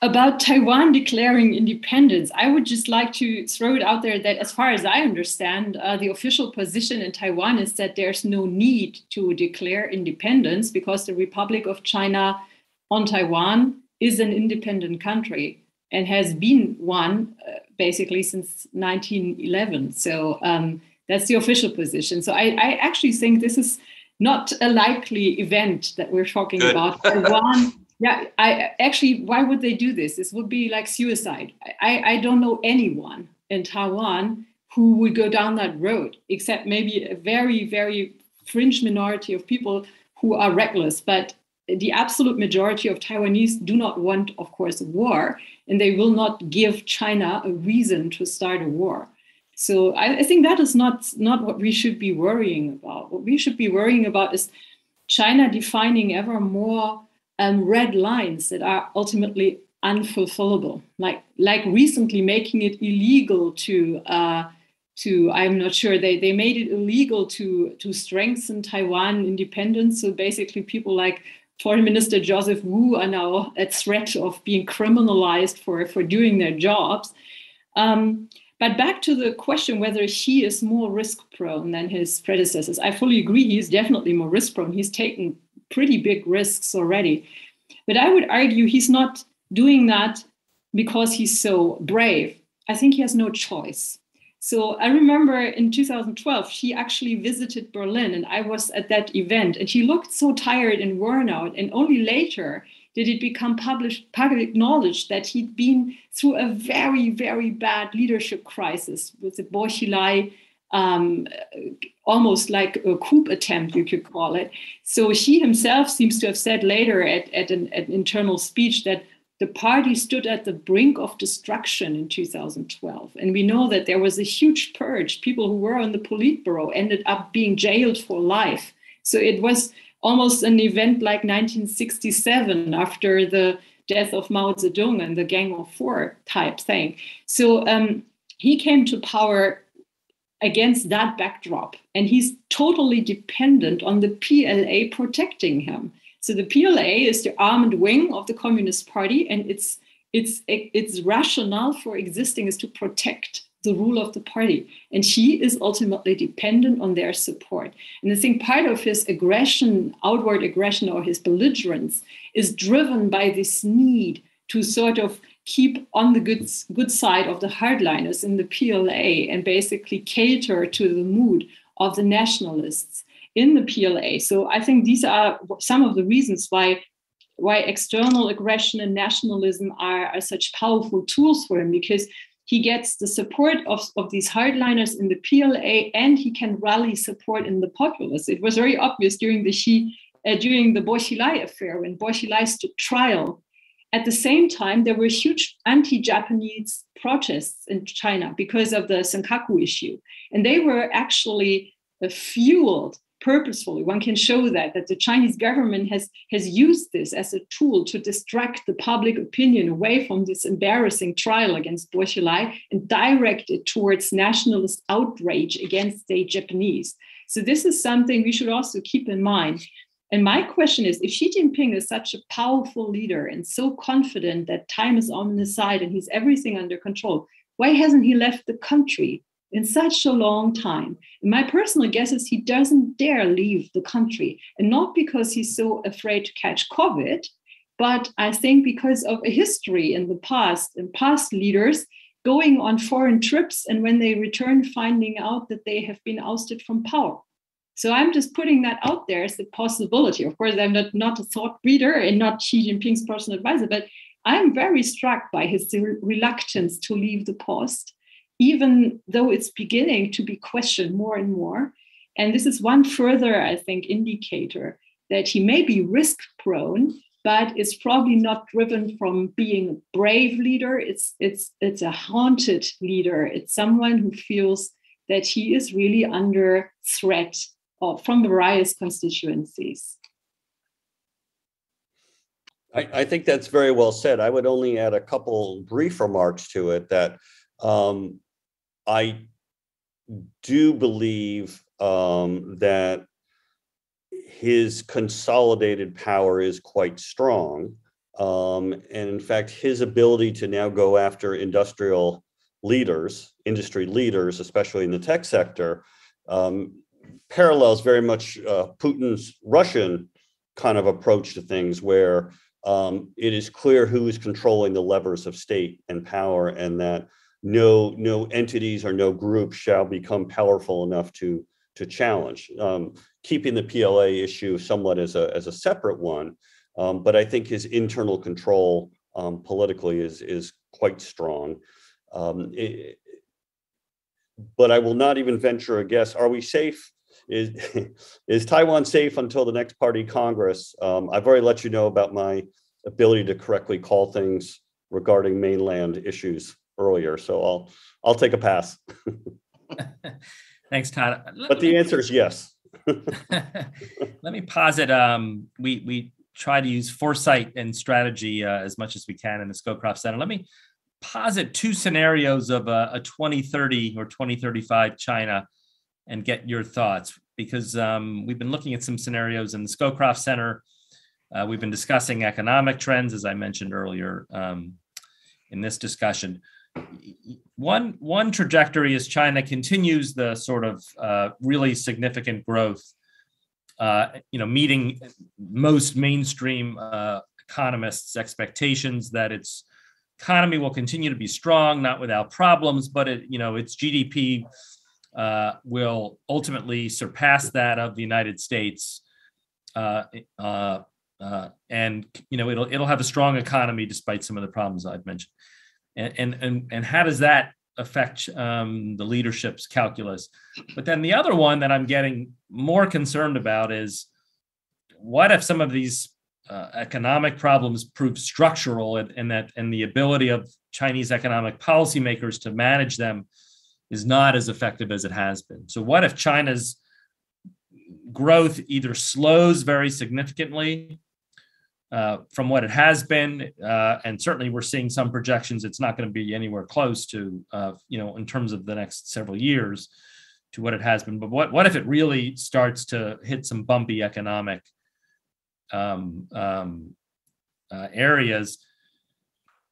About Taiwan declaring independence, I would just like to throw it out there that, as far as I understand, uh, the official position in Taiwan is that there's no need to declare independence because the Republic of China on Taiwan is an independent country and has been one uh, basically since 1911. So um, that's the official position. So I, I, actually think this is not a likely event that we're talking Good. about. Taiwan *laughs* yeah, I actually, why would they do this? This would be like suicide. I, I don't know anyone in Taiwan who would go down that road, except maybe a very, very fringe minority of people who are reckless. But the absolute majority of Taiwanese do not want, of course, war, and they will not give China a reason to start a war. So I, I think that is not, not what we should be worrying about. What we should be worrying about is China defining ever more um, red lines that are ultimately unfulfillable. Like like recently making it illegal to uh, to I'm not sure they they made it illegal to to strengthen Taiwan independence. So basically, people like Foreign Minister Joseph Wu are now at threat of being criminalized for for doing their jobs. Um, but back to the question whether he is more risk prone than his predecessors, I fully agree. He's definitely more risk prone. He's taken pretty big risks already. But I would argue he's not doing that because he's so brave. I think he has no choice. So I remember in 2012, he actually visited Berlin and I was at that event and he looked so tired and worn out. And only later did it become published, public knowledge that he'd been through a very, very bad leadership crisis with the Bo um, almost like a coup attempt, you could call it. So he himself seems to have said later at, at an, an internal speech that the party stood at the brink of destruction in 2012. And we know that there was a huge purge. People who were on the Politburo ended up being jailed for life. So it was almost an event like 1967 after the death of Mao Zedong and the Gang of Four type thing. So um, he came to power against that backdrop. And he's totally dependent on the PLA protecting him. So the PLA is the armed wing of the Communist Party, and its its its rationale for existing is to protect the rule of the party. And he is ultimately dependent on their support. And I think part of his aggression, outward aggression, or his belligerence is driven by this need to sort of keep on the good, good side of the hardliners in the PLA and basically cater to the mood of the nationalists in the PLA. So I think these are some of the reasons why why external aggression and nationalism are, are such powerful tools for him because he gets the support of, of these hardliners in the PLA and he can rally support in the populace. It was very obvious during the Xi, uh, during the Bo Xilai affair when Bo Xilai stood trial at the same time, there were huge anti Japanese protests in China because of the Senkaku issue. And they were actually uh, fueled purposefully. One can show that, that the Chinese government has, has used this as a tool to distract the public opinion away from this embarrassing trial against Bo Xilai and direct it towards nationalist outrage against the Japanese. So, this is something we should also keep in mind and my question is if Xi Jinping is such a powerful leader and so confident that time is on his side and he's everything under control, why hasn't he left the country in such a long time? And my personal guess is he doesn't dare leave the country. And not because he's so afraid to catch COVID, but I think because of a history in the past and past leaders going on foreign trips and when they return, finding out that they have been ousted from power. So I'm just putting that out there as a possibility. Of course, I'm not, not a thought reader and not Xi Jinping's personal advisor, but I'm very struck by his reluctance to leave the post, even though it's beginning to be questioned more and more. And this is one further, I think, indicator that he may be risk prone, but it's probably not driven from being a brave leader. It's it's it's a haunted leader. It's someone who feels that he is really under threat or from the various constituencies. I, I, think that's very well said. I would only add a couple brief remarks to it that um, I do believe um, that his consolidated power is quite strong. Um, and in fact, his ability to now go after industrial leaders, industry leaders, especially in the tech sector, um, parallels very much uh, Putin's Russian kind of approach to things, where um, it is clear who is controlling the levers of state and power, and that no no entities or no group shall become powerful enough to to challenge. Um, keeping the PLA issue somewhat as a as a separate one, um, but I think his internal control um, politically is is quite strong. Um, it, but I will not even venture a guess. Are we safe? Is is Taiwan safe until the next party Congress? Um, I've already let you know about my ability to correctly call things regarding mainland issues earlier, so I'll I'll take a pass. *laughs* Thanks, Todd. Let But me- the answer is yes. *laughs* Let me posit, um, we, we try to use foresight and strategy, uh, as much as we can in the Scowcroft Center. Let me posit two scenarios of a, a 2030 or 2035 China and get your thoughts, because, um, we've been looking at some scenarios in the Scowcroft Center. Uh, we've been discussing economic trends, as I mentioned earlier, um, in this discussion one one trajectory is China continues the sort of uh, really significant growth, uh, you know, meeting most mainstream uh, economists' expectations that its economy will continue to be strong, not without problems, but it, you know, its GDP uh, will ultimately surpass that of the United States. Uh, uh, uh, and you know it'll it'll have a strong economy despite some of the problems I've mentioned and and and, and how does that affect um, the leadership's calculus but then the other one that i'm getting more concerned about is what if some of these uh, economic problems prove structural and, and that and the ability of chinese economic policymakers to manage them is not as effective as it has been so what if china's growth either slows very significantly uh, from what it has been, uh, and certainly we're seeing some projections. It's not going to be anywhere close to, uh, you know, in terms of the next several years, to what it has been. But what what if it really starts to hit some bumpy economic um, um, uh, areas?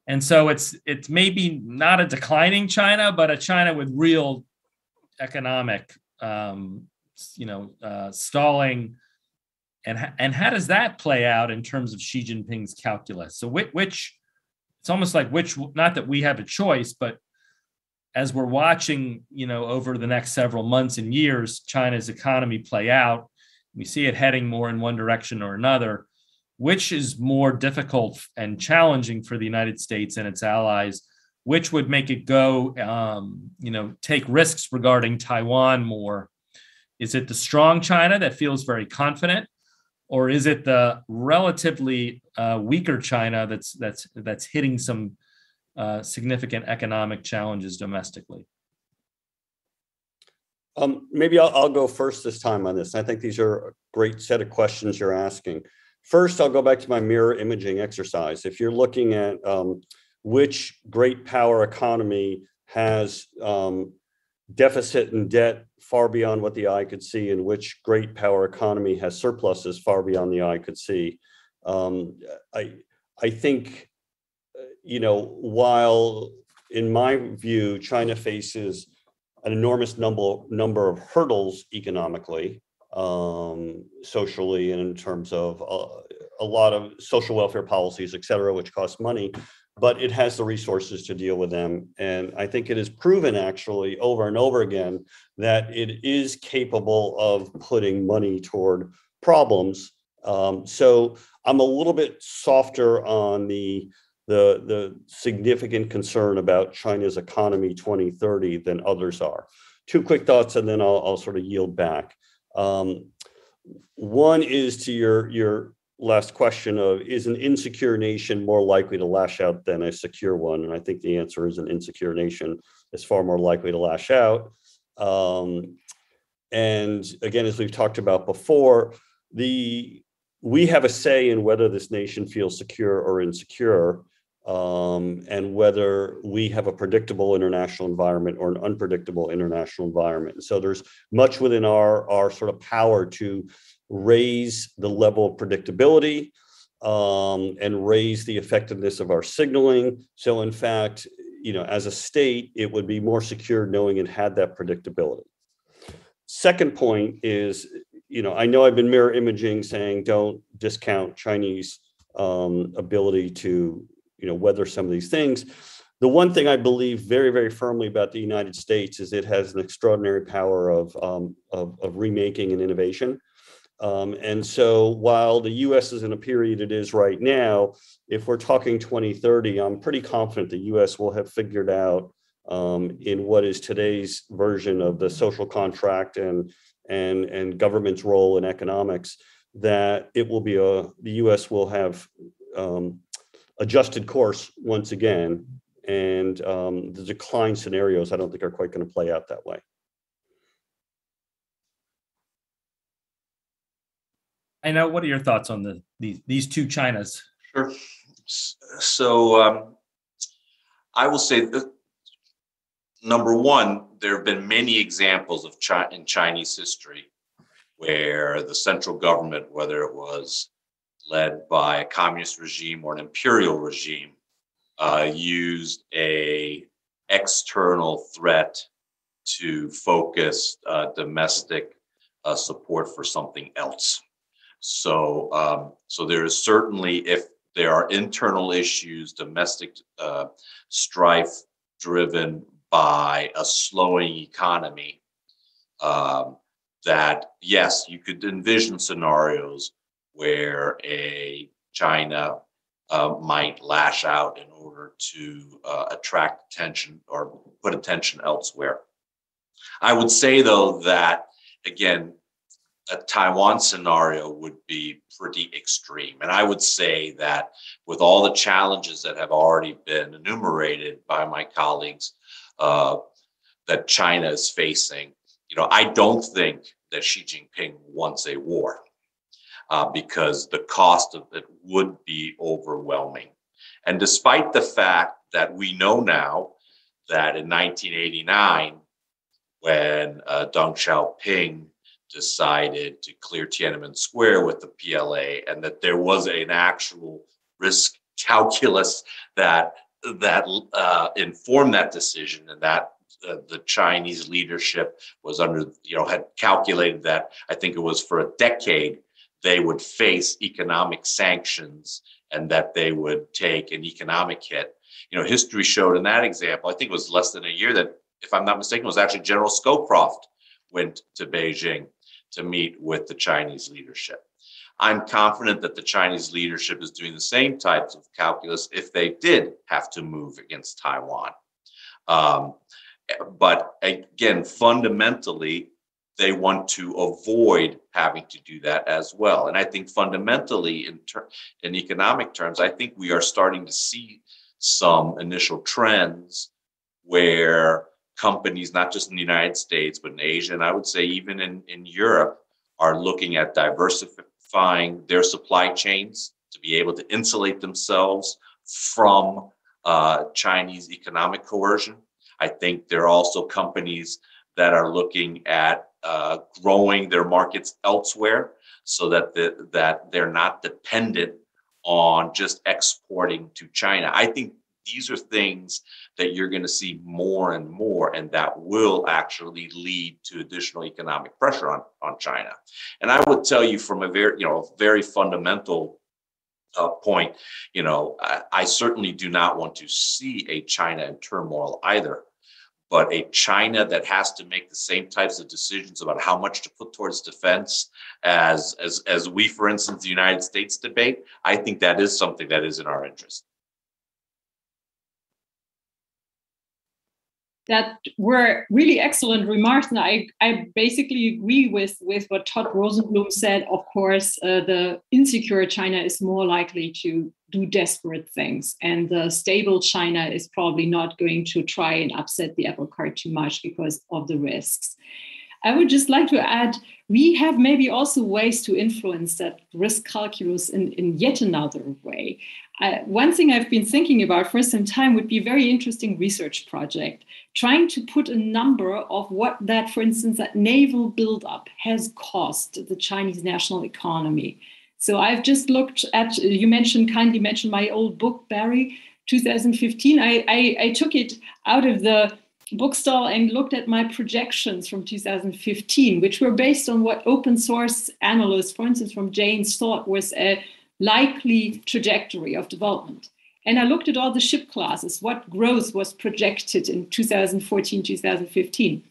And so it's it's maybe not a declining China, but a China with real economic, um, you know, uh, stalling and and how does that play out in terms of Xi Jinping's calculus? So which, which it's almost like which not that we have a choice, but as we're watching, you know, over the next several months and years, China's economy play out, we see it heading more in one direction or another. Which is more difficult and challenging for the United States and its allies? Which would make it go, um, you know, take risks regarding Taiwan more? Is it the strong China that feels very confident? or is it the relatively uh, weaker China that's that's that's hitting some uh, significant economic challenges domestically? Um, maybe I'll, I'll go first this time on this. I think these are a great set of questions you're asking. First, I'll go back to my mirror imaging exercise. If you're looking at um, which great power economy has um, deficit and debt far beyond what the eye could see, and which great power economy has surpluses far beyond the eye could see, um, I I think uh, you know while in my view China faces an enormous number number of hurdles economically, um, socially, and in terms of uh, a lot of social welfare policies, et cetera, which cost money. But it has the resources to deal with them. And I think it is proven actually over and over again that it is capable of putting money toward problems. Um, so I'm a little bit softer on the the, the significant concern about China's economy 2030 than others are. Two quick thoughts, and then I'll, I'll sort of yield back. Um, one is to your, your last question of is an insecure nation more likely to lash out than a secure one? And I think the answer is an insecure nation is far more likely to lash out. Um, and again, as we've talked about before, the we have a say in whether this nation feels secure or insecure um, and whether we have a predictable international environment or an unpredictable international environment. So there's much within our, our sort of power to raise the level of predictability um, and raise the effectiveness of our signaling. So in fact, you know, as a state, it would be more secure knowing it had that predictability. Second point is, you know, I know I've been mirror imaging saying don't discount Chinese um, ability to, you know, weather some of these things. The one thing I believe very, very firmly about the United States is it has an extraordinary power of, um, of, of, remaking and innovation. Um, and so while the US is in a period it is right now, if we're talking 2030, I'm pretty confident the US will have figured out um, in what is today's version of the social contract and, and, and government's role in economics, that it will be a, the US will have um, adjusted course once again and um, the decline scenarios, I don't think are quite going to play out that way. I know. What are your thoughts on the these these two Chinas? Sure. So um, I will say that number one, there have been many examples of Chi- in Chinese history where the central government, whether it was led by a communist regime or an imperial regime, uh, used a external threat to focus uh, domestic uh, support for something else. So, um, so there is certainly, if there are internal issues, domestic uh, strife driven by a slowing economy, um, that yes, you could envision scenarios where a China uh, might lash out in order to uh, attract attention or put attention elsewhere. I would say, though, that again, a Taiwan scenario would be pretty extreme. And I would say that with all the challenges that have already been enumerated by my colleagues uh, that China is facing, you know, I don't think that Xi Jinping wants a war uh, because the cost of it would be overwhelming. And despite the fact that we know now that in 1989, when uh, Deng Xiaoping decided to clear Tiananmen Square with the PLA, and that there was an actual risk calculus that that uh, informed that decision, and that uh, the Chinese leadership was under, you know, had calculated that I think it was for a decade they would face economic sanctions and that they would take an economic hit. You know, history showed in that example, I think it was less than a year that, if I'm not mistaken, was actually General Scowcroft went to Beijing to meet with the Chinese leadership. I'm confident that the Chinese leadership is doing the same types of calculus if they did have to move against Taiwan. Um, but again, fundamentally, they want to avoid having to do that as well. And I think fundamentally, in, ter- in economic terms, I think we are starting to see some initial trends where companies, not just in the United States, but in Asia, and I would say even in, in Europe, are looking at diversifying their supply chains to be able to insulate themselves from uh, Chinese economic coercion. I think there are also companies that are looking at uh, growing their markets elsewhere so that the, that they're not dependent on just exporting to China. I think these are things that you're going to see more and more, and that will actually lead to additional economic pressure on, on China. And I would tell you from a very, you know, very fundamental uh, point, you know, I, I certainly do not want to see a China in turmoil either but a China that has to make the same types of decisions about how much to put towards defense as as as we, for instance, the United States debate, I think that is something that is in our interest. That were really excellent remarks. And I, I basically agree with, with what Todd Rosenblum said. Of course, uh, the insecure China is more likely to do desperate things. And the stable China is probably not going to try and upset the apple cart too much because of the risks. I would just like to add we have maybe also ways to influence that risk calculus in, in yet another way. Uh, one thing I've been thinking about for some time would be a very interesting research project, trying to put a number of what that, for instance, that naval buildup has cost the Chinese national economy. So I've just looked at, you mentioned, kindly mentioned my old book, Barry, 2015. I, I, I took it out of the bookstall and looked at my projections from 2015, which were based on what open source analysts, for instance, from Jane's thought was a likely trajectory of development. And I looked at all the ship classes, what growth was projected in 2014, 2015.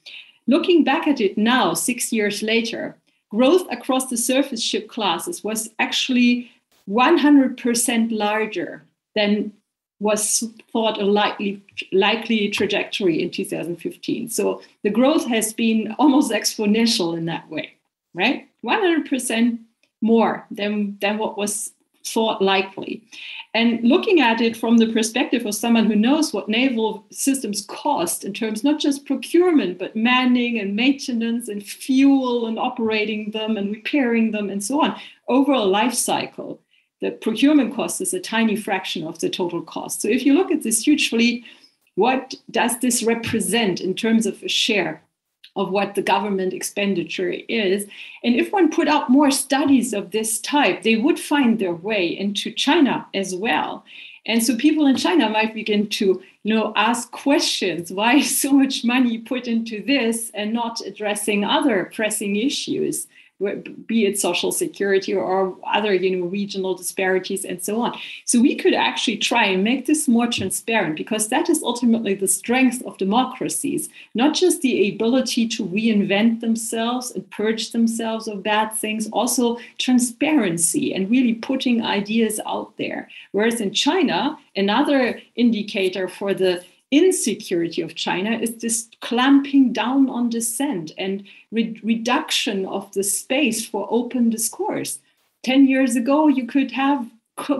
Looking back at it now, six years later, growth across the surface ship classes was actually 100% larger than was thought a likely, likely trajectory in 2015. So the growth has been almost exponential in that way, right? 100% more than, than what was thought likely. And looking at it from the perspective of someone who knows what naval systems cost in terms not just procurement, but manning and maintenance and fuel and operating them and repairing them and so on over a life cycle, the procurement cost is a tiny fraction of the total cost. So if you look at this huge fleet, what does this represent in terms of a share of what the government expenditure is? And if one put out more studies of this type, they would find their way into China as well. And so people in China might begin to you know, ask questions. Why is *laughs* so much money put into this and not addressing other pressing issues? Be it social security or other you know regional disparities and so on. So we could actually try and make this more transparent because that is ultimately the strength of democracies not just the ability to reinvent themselves and purge themselves of bad things also transparency and really putting ideas out there. Whereas in china another indicator for the insecurity of China is this clamping down on dissent and re- reduction of the space for open discourse. 10 years ago, you could have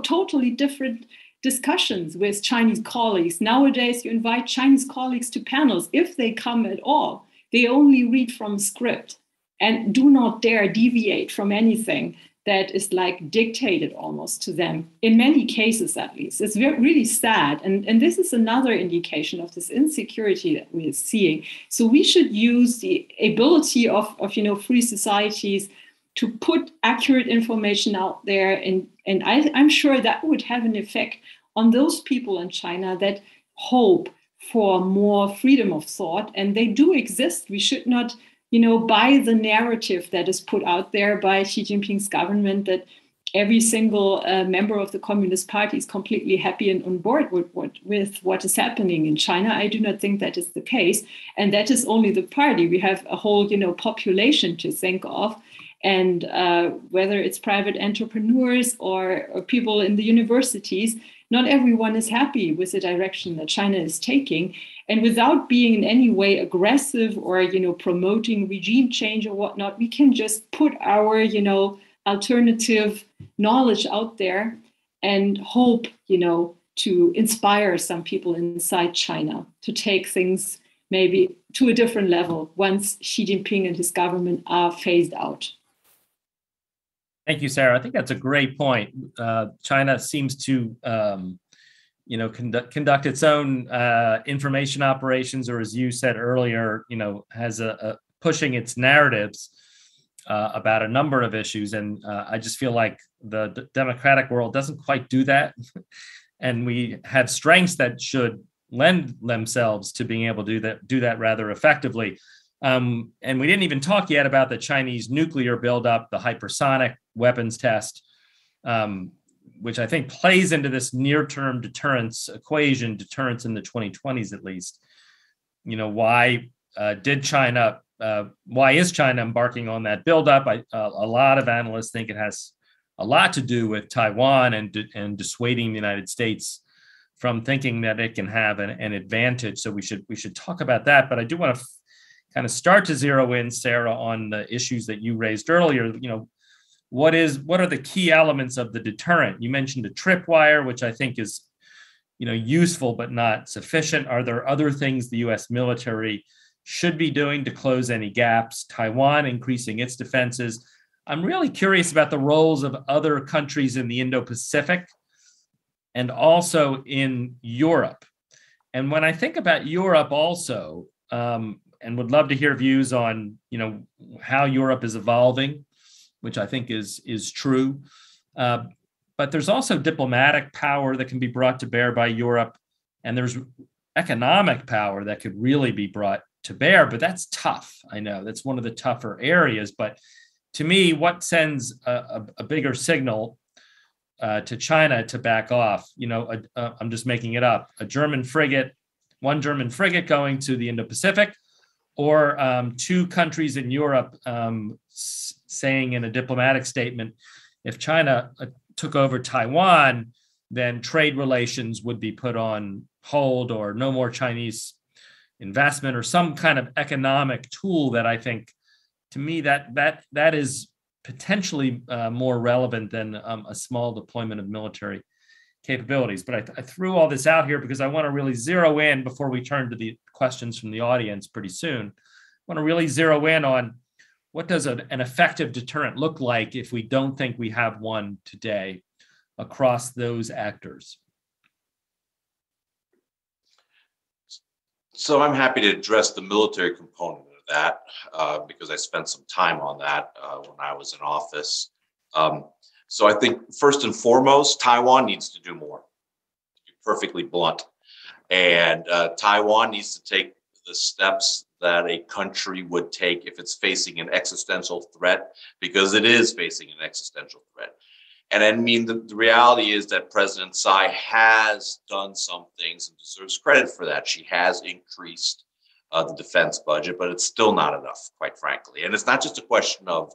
totally different discussions with Chinese colleagues. Nowadays, you invite Chinese colleagues to panels, if they come at all. They only read from script and do not dare deviate from anything that is like dictated almost to them in many cases at least. It's really sad and, and this is another indication of this insecurity that we're seeing. So we should use the ability of, of you know free societies to put accurate information out there and and I, i'm sure that would have an effect on those people in china that hope for more freedom of thought and they do exist. We should not you know, by the narrative that is put out there by Xi Jinping's government that every single uh, member of the Communist Party is completely happy and on board with what, with what is happening in China. I do not think that is the case, and that is only the party. We have a whole, you know, population to think of, and uh, whether it's private entrepreneurs or, or people in the universities, not everyone is happy with the direction that China is taking and without being in any way aggressive or you know promoting regime change or whatnot we can just put our you know alternative knowledge out there and hope you know to inspire some people inside china to take things maybe to a different level once xi jinping and his government are phased out Thank you, Sarah. I think that's a great point. Uh, China seems to um, you know conduct conduct its own uh, information operations, or as you said earlier, you know has a, a pushing its narratives uh, about a number of issues, and uh, I just feel like the d- democratic world doesn't quite do that, *laughs* and we have strengths that should lend themselves to being able to do that do that rather effectively. Um, and we didn't even talk yet about the Chinese nuclear buildup, the hypersonic weapons test. Um, which I think plays into this near-term deterrence equation, deterrence in the 2020s at least. You know, why uh, did China? Uh, why is China embarking on that buildup? I, uh, a lot of analysts think it has a lot to do with Taiwan and and dissuading the United States from thinking that it can have an, an advantage. So we should we should talk about that. But I do want to f- kind of start to zero in, Sarah, on the issues that you raised earlier. You know, what is what are the key elements of the deterrent? You mentioned a tripwire which i think is you know useful but not sufficient. Are there other things the us military should be doing to close any gaps? Taiwan increasing its defenses. I'm really curious about the roles of other countries in the indo-pacific and also in europe. And when i think about europe also um, and would love to hear views on you know how europe is evolving which I think is is true. Uh, but there's also diplomatic power that can be brought to bear by Europe, and there's economic power that could really be brought to bear. But that's tough. I know that's one of the tougher areas. But to me, what sends a, a, a bigger signal uh, to China to back off? You know, I'm just making it up. A German frigate, one German frigate going to the Indo-Pacific, or um, two countries in Europe um, saying in a diplomatic statement, if China uh, took over Taiwan, then trade relations would be put on hold or no more Chinese investment or some kind of economic tool that I think to me that that that is potentially uh, more relevant than um, a small deployment of military capabilities. But I, I, threw all this out here because I want to really zero in before we turn to the questions from the audience pretty soon. I want to really zero in on what does a, an effective deterrent look like if we don't think we have one today across those actors? So I'm happy to address the military component of that uh, because I spent some time on that uh, when I was in office. Um, so I think first and foremost, Taiwan needs to do more. To be perfectly blunt, and uh, Taiwan needs to take the steps that a country would take if it's facing an existential threat, because it is facing an existential threat. And I mean, the, the reality is that President Tsai has done some things and deserves credit for that. She has increased uh, the defense budget, but it's still not enough, quite frankly. And it's not just a question of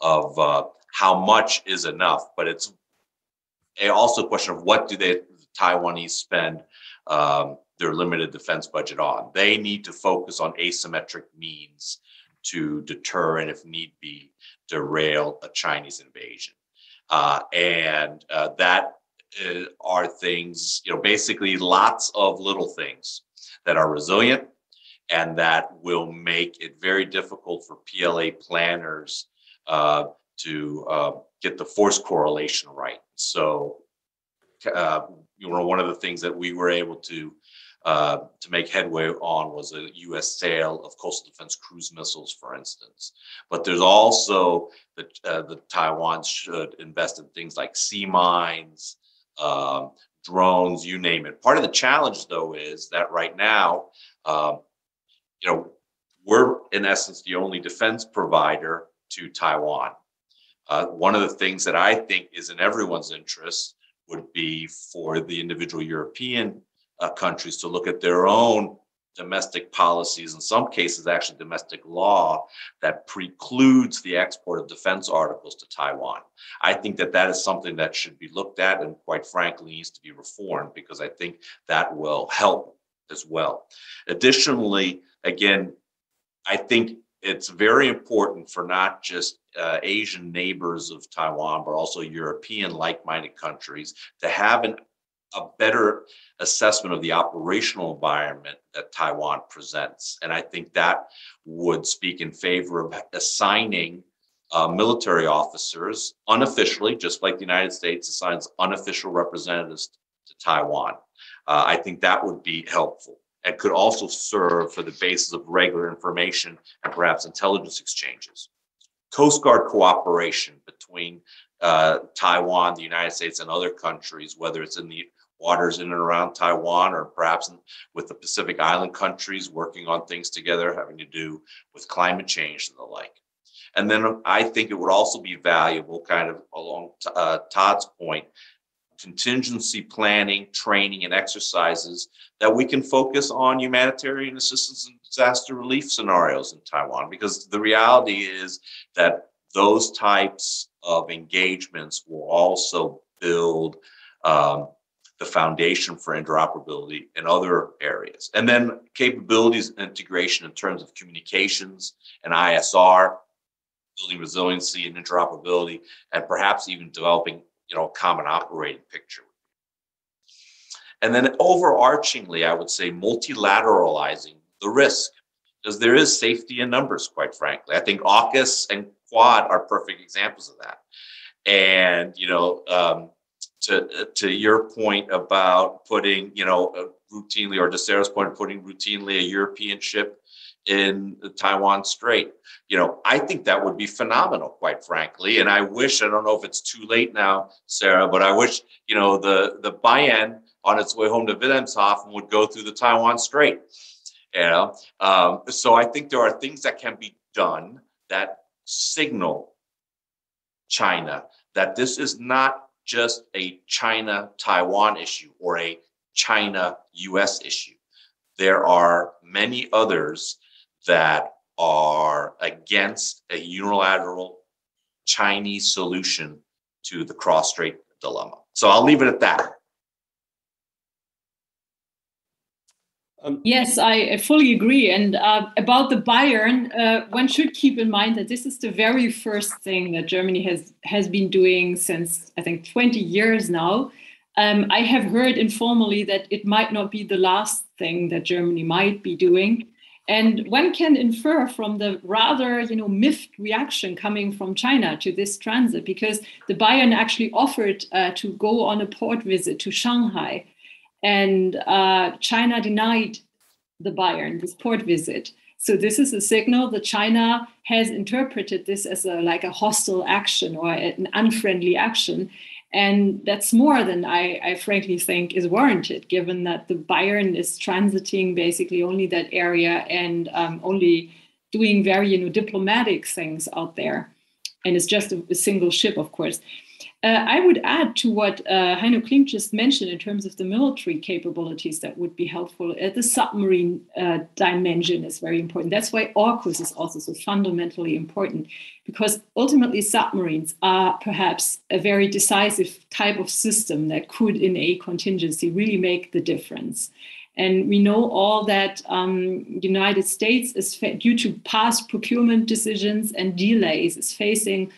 of uh, how much is enough, but it's also a question of what do they the Taiwanese spend um, their limited defense budget on. They need to focus on asymmetric means to deter and, if need be, derail a Chinese invasion. Uh, and uh, that uh, are things, you know, basically lots of little things that are resilient and that will make it very difficult for PLA planners uh, to uh, get the force correlation right. So, uh, you know, one of the things that we were able to uh, to make headway on was a U.S. sale of coastal defense cruise missiles, for instance. But there's also the uh, the Taiwan should invest in things like sea mines, um, drones, you name it. Part of the challenge, though, is that right now, um, you know, we're in essence the only defense provider to Taiwan. Uh, one of the things that I think is in everyone's interest would be for the individual European uh, countries to look at their own domestic policies, in some cases, actually domestic law that precludes the export of defense articles to Taiwan. I think that that is something that should be looked at and, quite frankly, needs to be reformed because I think that will help as well. Additionally, again, I think it's very important for not just uh, Asian neighbors of Taiwan, but also European like minded countries to have an a better assessment of the operational environment that Taiwan presents. And I think that would speak in favor of assigning uh, military officers unofficially, just like the United States assigns unofficial representatives to Taiwan. Uh, I think that would be helpful and could also serve for the basis of regular information and perhaps intelligence exchanges. Coast Guard cooperation between uh, Taiwan, the United States, and other countries, whether it's in the waters in and around Taiwan or perhaps in, with the Pacific Island countries working on things together having to do with climate change and the like. And then I think it would also be valuable, kind of along uh, Todd's point, contingency planning, training, and exercises that we can focus on humanitarian assistance and disaster relief scenarios in Taiwan. Because the reality is that those types of engagements will also build um, the foundation for interoperability in other areas. And then capabilities integration in terms of communications and ISR, building resiliency and interoperability, and perhaps even developing, you know, common operating picture. And then overarchingly, I would say multilateralizing the risk, because there is safety in numbers, quite frankly. I think AUKUS and Quad are perfect examples of that. And, you know, um, to to your point about putting, you know, routinely, or to Sarah's point putting routinely a European ship in the Taiwan Strait. You know, I think that would be phenomenal, quite frankly. And I wish, I don't know if it's too late now, Sarah, but I wish, you know, the, the Bayern on its way home to Wilhelmshaven would go through the Taiwan Strait. You know, um, so I think there are things that can be done that signal China that this is not just a China Taiwan issue or a China US issue. There are many others that are against a unilateral Chinese solution to the cross strait dilemma. So I'll leave it at that. Um, yes, I, I, fully agree. And uh, about the Bayern, uh, one should keep in mind that this is the very first thing that Germany has has been doing since I think 20 years now. Um, I have heard informally that it might not be the last thing that Germany might be doing. And one can infer from the rather, you know, miffed reaction coming from China to this transit, because the Bayern actually offered uh, to go on a port visit to Shanghai, and uh, China denied the Bayern this port visit. So this is a signal that China has interpreted this as a like a hostile action or an unfriendly action, and that's more than I, I, frankly think is warranted, given that the Bayern is transiting basically only that area and um, only doing very you know diplomatic things out there, and it's just a, a single ship, of course. Uh, I would add to what uh, Heino Klinck just mentioned in terms of the military capabilities that would be helpful. Uh, the submarine uh, dimension is very important. That's why AUKUS is also so fundamentally important, because ultimately submarines are perhaps a very decisive type of system that could, in a contingency, really make the difference. And we know all that um, United States is due to past procurement decisions and delays is facing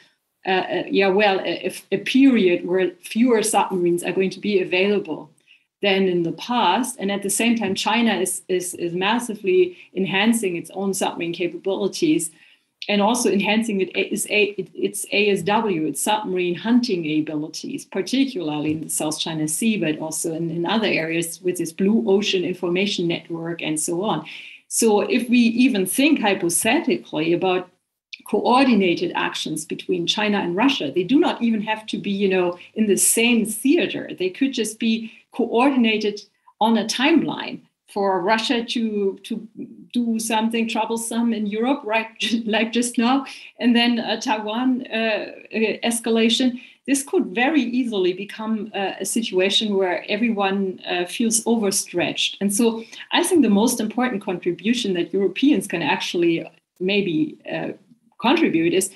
uh, uh, yeah, well, a, a, period where fewer submarines are going to be available than in the past. And at the same time, China is, is, is massively enhancing its own submarine capabilities and also enhancing it, its, its ASW, its submarine hunting abilities, particularly in the South China Sea, but also in, in other areas with its Blue Ocean Information Network and so on. So, if we even think hypothetically about coordinated actions between China and Russia. They do not even have to be, you know, in the same theater. They could just be coordinated on a timeline for Russia to to do something troublesome in Europe, right, *laughs* like just now, and then uh, Taiwan uh, escalation. This could very easily become uh, a situation where everyone uh, feels overstretched. And so, I think the most important contribution that Europeans can actually maybe uh, contribute is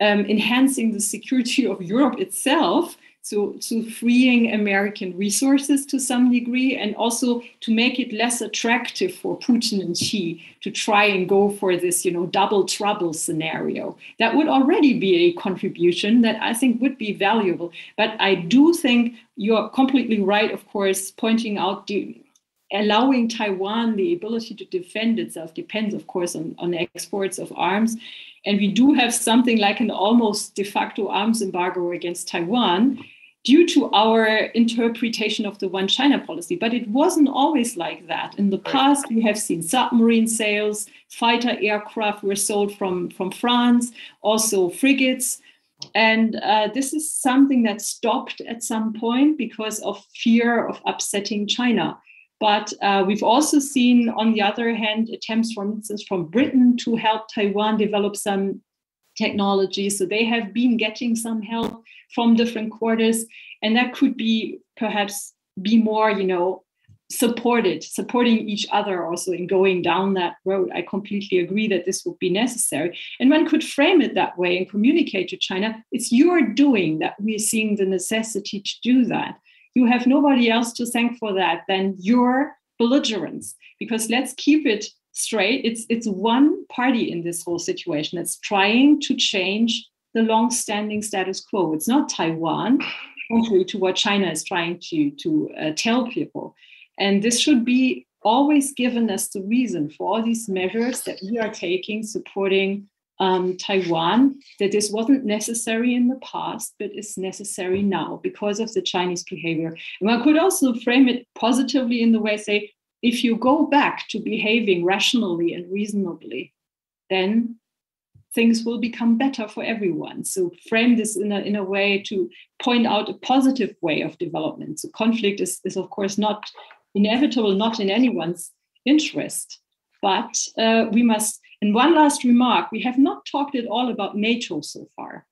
um, enhancing the security of Europe itself. So, to freeing American resources to some degree, and also to make it less attractive for Putin and Xi to try and go for this, you know, double trouble scenario. That would already be a contribution that I think would be valuable. But I do think you're completely right, of course, pointing out the allowing Taiwan the ability to defend itself depends, of course, on, on exports of arms. And we do have something like an almost de facto arms embargo against Taiwan due to our interpretation of the one China policy. But it wasn't always like that. In the past, we have seen submarine sales, fighter aircraft were sold from, from France, also frigates. And uh, this is something that stopped at some point because of fear of upsetting China. But uh, we've also seen, on the other hand, attempts, for instance, from Britain to help Taiwan develop some technology. So they have been getting some help from different quarters, and that could be perhaps be more, you know, supported, supporting each other also in going down that road. I completely agree that this would be necessary. And one could frame it that way and communicate to China it's your doing that we're seeing the necessity to do that you have nobody else to thank for that than your belligerence. Because let's keep it straight. It's it's one party in this whole situation that's trying to change the long-standing status quo. It's not Taiwan, contrary to what China is trying to to uh, tell people. And this should be always given as the reason for all these measures that we are taking, supporting um, Taiwan that this wasn't necessary in the past, but is necessary now because of the Chinese behavior. And one could also frame it positively in the way, say, if you go back to behaving rationally and reasonably, then things will become better for everyone. So frame this in a, in a way to point out a positive way of development. So conflict is, is of course not inevitable, not in anyone's interest. But uh, we must, and one last remark, we have not talked at all about NATO so far.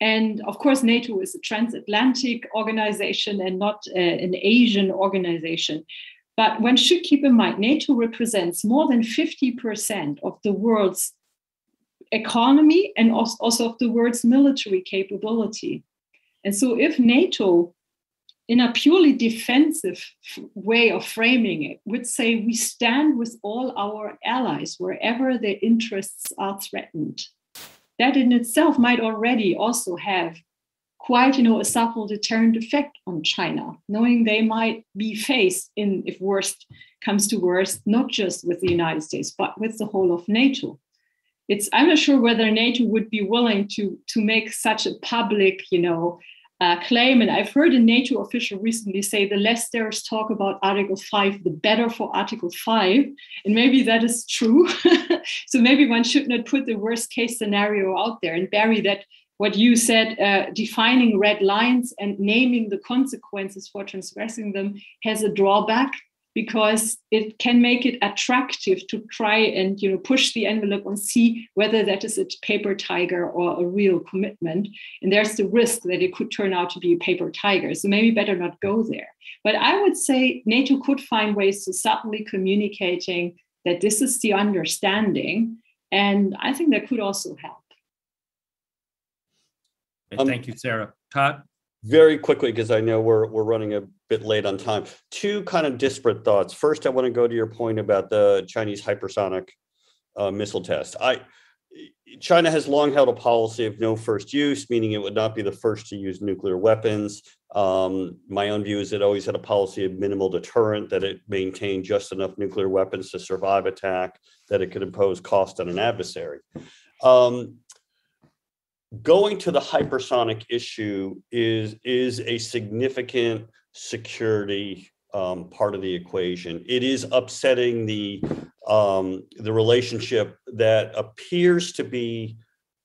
And of course, NATO is a transatlantic organization and not uh, an Asian organization. But one should keep in mind NATO represents more than 50% of the world's economy and also of the world's military capability. And so, if NATO, in a purely defensive way of framing it, would say we stand with all our allies wherever their interests are threatened, that in itself might already also have quite you know a subtle deterrent effect on china knowing they might be faced in if worst comes to worst not just with the united states but with the whole of nato. It's i'm not sure whether nato would be willing to to make such a public you know uh, claim. And i've heard a nato official recently say the less there's talk about article 5 the better for article 5 and maybe that is true. *laughs* So maybe one should not put the worst case scenario out there. And Barry that what you said, uh, defining red lines and naming the consequences for transgressing them has a drawback because it can make it attractive to try and you know push the envelope and see whether that is a paper tiger or a real commitment. And there's the risk that it could turn out to be a paper tiger. So maybe better not go there. But i would say nato could find ways to subtly communicating that this is the understanding. And i think that could also help. Um, Thank you, Sarah. Todd? Very quickly, because I know we're we're running a bit late on time. Two kind of disparate thoughts. First, I want to go to your point about the Chinese hypersonic uh, missile test. I China has long held a policy of no first use, meaning it would not be the first to use nuclear weapons. Um, my own view is it always had a policy of minimal deterrent, that it maintained just enough nuclear weapons to survive attack, that it could impose cost on an adversary. Um, going to the hypersonic issue is is a significant security um, part of the equation. It is upsetting the um, the relationship that appears to be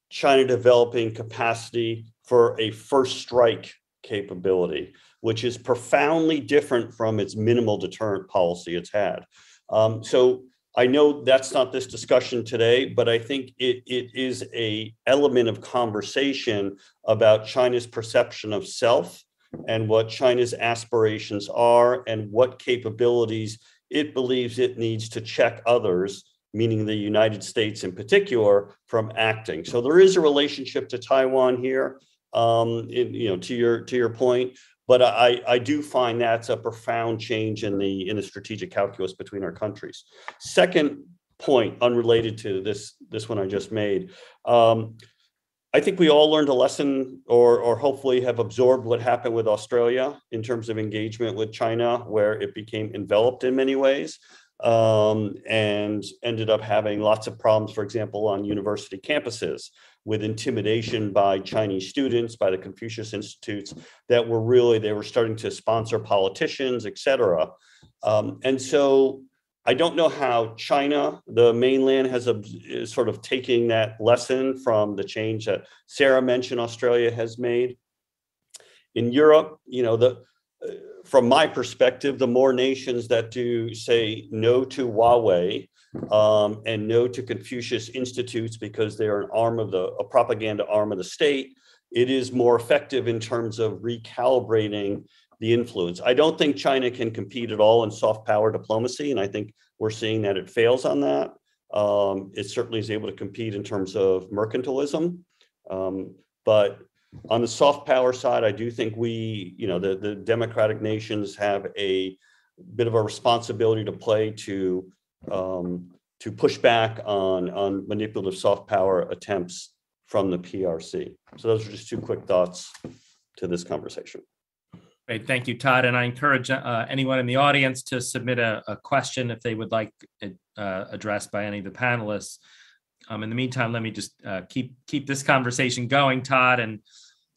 China developing capacity for a first strike capability, which is profoundly different from its minimal deterrent policy it's had. Um, so I know that's not this discussion today, but I think it, it is a element of conversation about China's perception of self and what China's aspirations are and what capabilities it believes it needs to check others, meaning the United States in particular, from acting. So there is a relationship to Taiwan here. Um, in, you know, to your to your point, but I, I do find that's a profound change in the in the strategic calculus between our countries. Second point, unrelated to this this one I just made, um, I think we all learned a lesson, or or hopefully have absorbed what happened with Australia in terms of engagement with China, where it became enveloped in many ways. Um, and ended up having lots of problems, for example, on university campuses with intimidation by Chinese students, by the Confucius Institutes, that were really, they were starting to sponsor politicians, et cetera. Um, and so I don't know how China, the mainland, has a, is sort of taking that lesson from the change that Sarah mentioned Australia has made. In Europe, you know, the uh, from my perspective, the more nations that do say no to Huawei um, and no to Confucius Institutes because they are an arm of the a propaganda arm of the state, it is more effective in terms of recalibrating the influence. I don't think China can compete at all in soft power diplomacy, and I think we're seeing that it fails on that. Um, it certainly is able to compete in terms of mercantilism, um, but on the soft power side, I do think we, you know, the, the democratic nations have a bit of a responsibility to play to um, to push back on, on manipulative soft power attempts from the PRC. So those are just two quick thoughts to this conversation. Great, thank you, Todd. And I encourage uh, anyone in the audience to submit a, a question if they would like it uh, addressed by any of the panelists. Um, in the meantime, let me just uh, keep keep this conversation going, Todd. And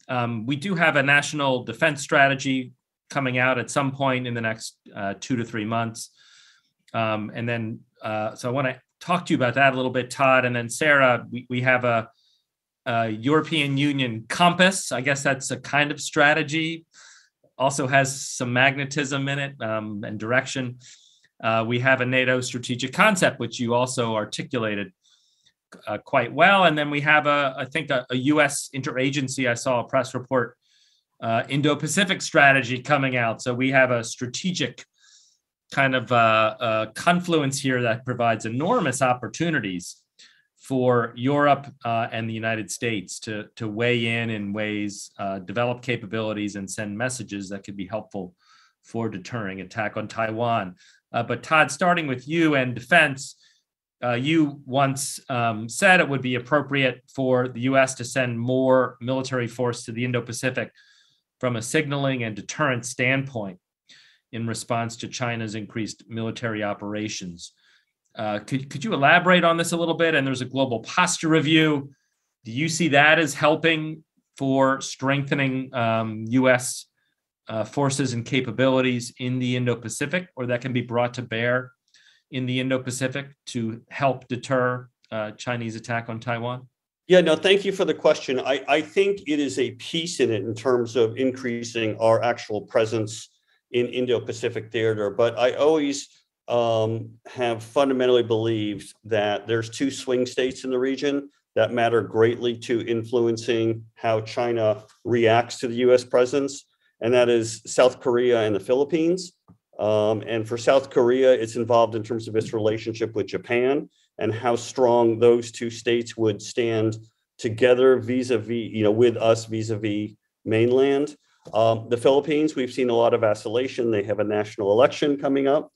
um, we do have a national defense strategy coming out at some point in the next uh, two to three months. Um, and then, uh, so I want to talk to you about that a little bit, Todd. And then Sarah, we, we have a, a European Union compass. I guess that's a kind of strategy. Also has some magnetism in it um, and direction. Uh, we have a NATO strategic concept, which you also articulated uh, quite well. And then we have a, I think, a, a U.S. interagency. I saw a press report, uh, Indo-Pacific strategy coming out. So we have a strategic kind of uh, uh, confluence here that provides enormous opportunities for Europe uh, and the United States to, to weigh in in ways, uh, develop capabilities, and send messages that could be helpful for deterring attack on Taiwan. Uh, but Todd, starting with you and defense, uh, you once um, said it would be appropriate for the US to send more military force to the Indo Pacific from a signaling and deterrent standpoint in response to China's increased military operations. Uh, could, could you elaborate on this a little bit? And there's a global posture review. Do you see that as helping for strengthening um, US uh, forces and capabilities in the Indo Pacific, or that can be brought to bear in the Indo Pacific to help deter uh, Chinese attack on Taiwan? Yeah, no, thank you for the question. I, I think it is a piece in it in terms of increasing our actual presence in Indo-Pacific theater, but I always um, have fundamentally believed that there's two swing states in the region that matter greatly to influencing how China reacts to the US presence, and that is South Korea and the Philippines. Um, and for South Korea, it's involved in terms of its relationship with Japan and how strong those two states would stand together vis-a-vis, you know, with us vis-a-vis mainland. Um, the Philippines, we've seen a lot of vacillation. They have a national election coming up.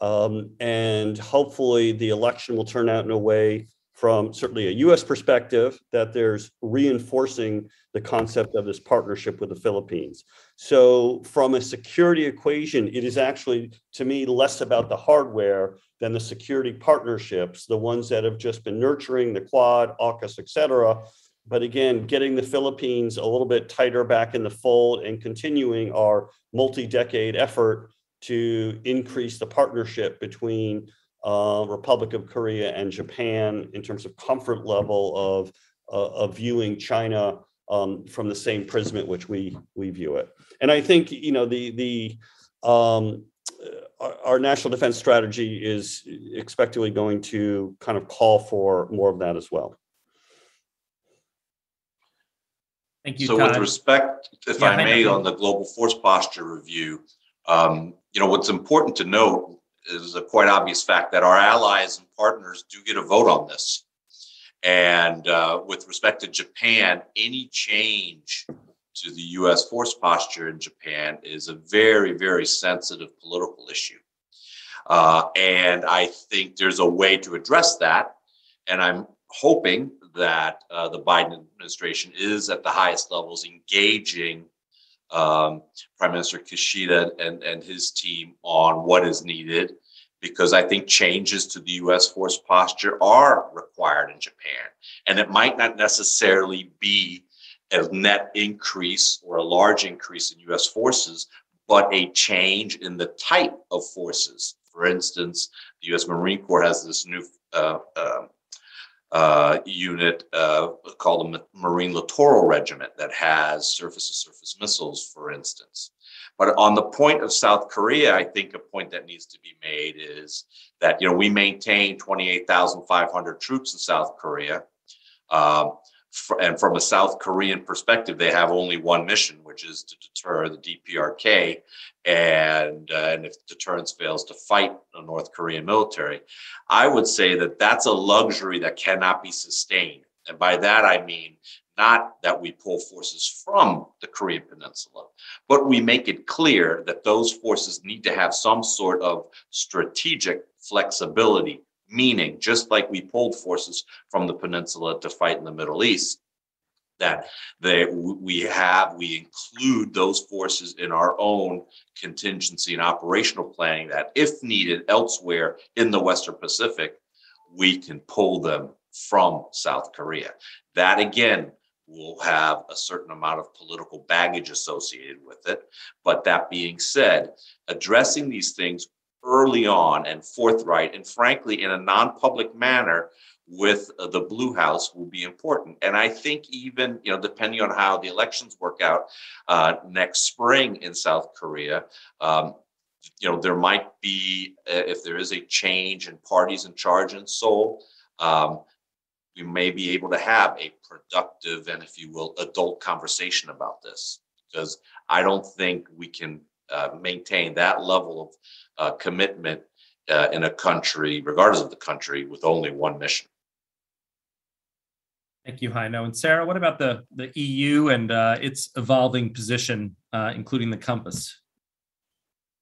Um, and hopefully the election will turn out in a way from certainly a US perspective that there's reinforcing the concept of this partnership with the Philippines. So from a security equation, it is actually, to me, less about the hardware than the security partnerships, the ones that have just been nurturing the Quad, AUKUS, et cetera. But again, getting the Philippines a little bit tighter back in the fold and continuing our multi-decade effort to increase the partnership between uh, Republic of Korea and Japan in terms of comfort level of, uh, of viewing China um, from the same prism at which we we view it. And I think you know the the um, our, our, national defense strategy is expectedly going to kind of call for more of that as well. Thank you. So Todd. with respect, if Yeah, I may, on the global force posture review, um, you know, what's important to note is a quite obvious fact that our allies and partners do get a vote on this. And uh, with respect to Japan, any change to the US force posture in Japan is a very, very sensitive political issue. Uh, and I think there's a way to address that. And I'm hoping that uh, the Biden administration is at the highest levels engaging um, Prime Minister Kishida and, and his team on what is needed because I think changes to the US force posture are required in Japan. And it might not necessarily be a net increase or a large increase in US forces, but a change in the type of forces. For instance, the US Marine Corps has this new uh, uh, uh, unit uh, called the Marine Littoral Regiment that has surface to surface missiles, for instance. But on the point of South Korea, I think a point that needs to be made is that you know we maintain 28,500 troops in South Korea. Um, and from a South Korean perspective, they have only one mission, which is to deter the DPRK. And, uh, and if deterrence fails, to fight the North Korean military. I would say that that's a luxury that cannot be sustained. And by that, I mean not that we pull forces from the Korean Peninsula, but we make it clear that those forces need to have some sort of strategic flexibility, meaning just like we pulled forces from the peninsula to fight in the Middle East, that they, we have, we include those forces in our own contingency and operational planning that if needed elsewhere in the Western Pacific, we can pull them from South Korea. That again will have a certain amount of political baggage associated with it. But that being said, addressing these things early on and forthright and frankly in a non-public manner with uh, the blue house will be important. And i think even you know depending on how the elections work out uh, next spring in south korea um, you know there might be uh, if there is a change in parties in charge in seoul um, we may be able to have a productive and if you will adult conversation about this. Because i don't think we can uh, maintain that level of uh, commitment uh, in a country, regardless of the country, with only one mission. Thank you, Heino. And Sarah, what about the, the EU and uh, its evolving position, uh, including the compass?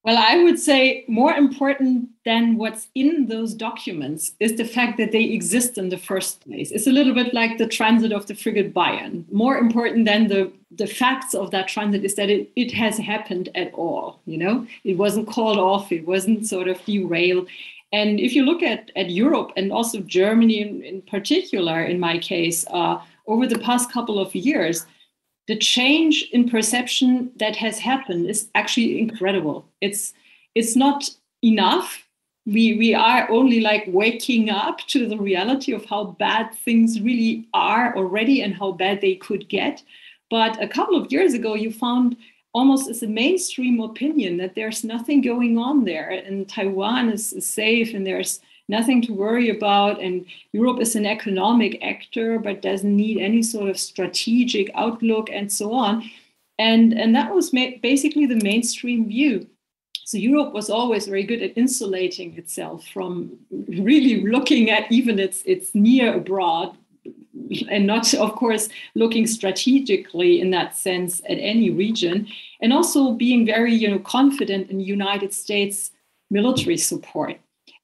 Well, I would say more important than what's in those documents is the fact that they exist in the first place. It's a little bit like the transit of the frigate Bayern. More important than the, the facts of that transit is that it, it has happened at all. You know, it wasn't called off, it wasn't sort of derailed. And if you look at, at Europe and also Germany in, in particular, in my case, uh, over the past couple of years, the change in perception that has happened is actually incredible. It's it's not enough. We we are only like waking up to the reality of how bad things really are already and how bad they could get. But a couple of years ago, you found almost as a mainstream opinion that there's nothing going on there and Taiwan is, is safe and there's nothing to worry about. And Europe is an economic actor, but doesn't need any sort of strategic outlook and so on. And, and that was basically the mainstream view. So Europe was always very good at insulating itself from really looking at even its, its near abroad and not, of course, looking strategically in that sense at any region, and also being very, you know, confident in United States military support.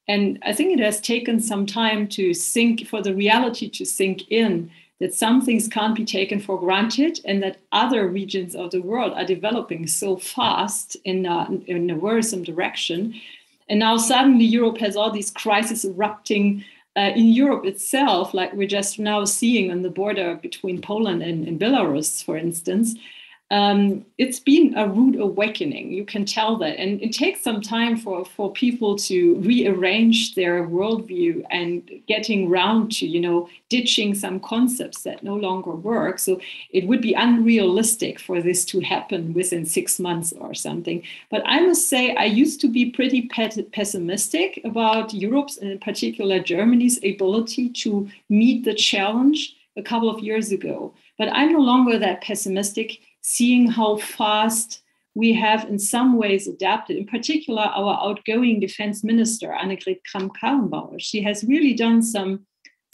And I think it has taken some time to sink, for the reality to sink in that some things can't be taken for granted and that other regions of the world are developing so fast in a, in a worrisome direction. And now suddenly Europe has all these crises erupting uh, in Europe itself, like we're just now seeing on the border between Poland and, and Belarus, for instance um, it's been a rude awakening. You can tell that. And it takes some time for, for people to rearrange their worldview and getting round to, you know, ditching some concepts that no longer work. So it would be unrealistic for this to happen within six months or something. But I must say, I used to be pretty pessimistic about Europe's, and in particular Germany's ability to meet the challenge a couple of years ago. But I'm no longer that pessimistic seeing how fast we have in some ways adapted, in particular our outgoing defense minister, Annegret Kramp-Karrenbauer. She has really done some,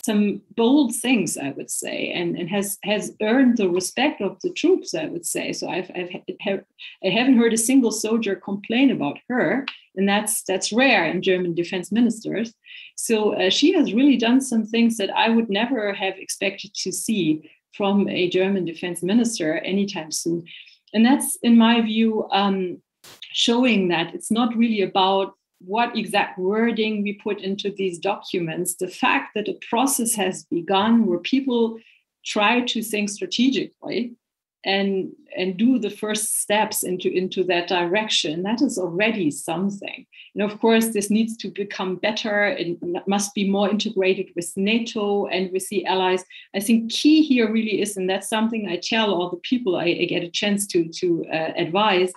some bold things, I would say, and, and has, has earned the respect of the troops, I would say. So I've, I've, I haven't heard a single soldier complain about her, and that's, that's rare in German defense ministers. So uh, she has really done some things that I would never have expected to see from a German defense minister anytime soon. And that's, in my view, um, showing that it's not really about what exact wording we put into these documents. The fact that a process has begun where people try to think strategically and and do the first steps into into that direction that is already something. And of course this needs to become better it must be more integrated with nato and with the allies. I think key here really is and that's something i tell all the people i, I get a chance to to uh, advise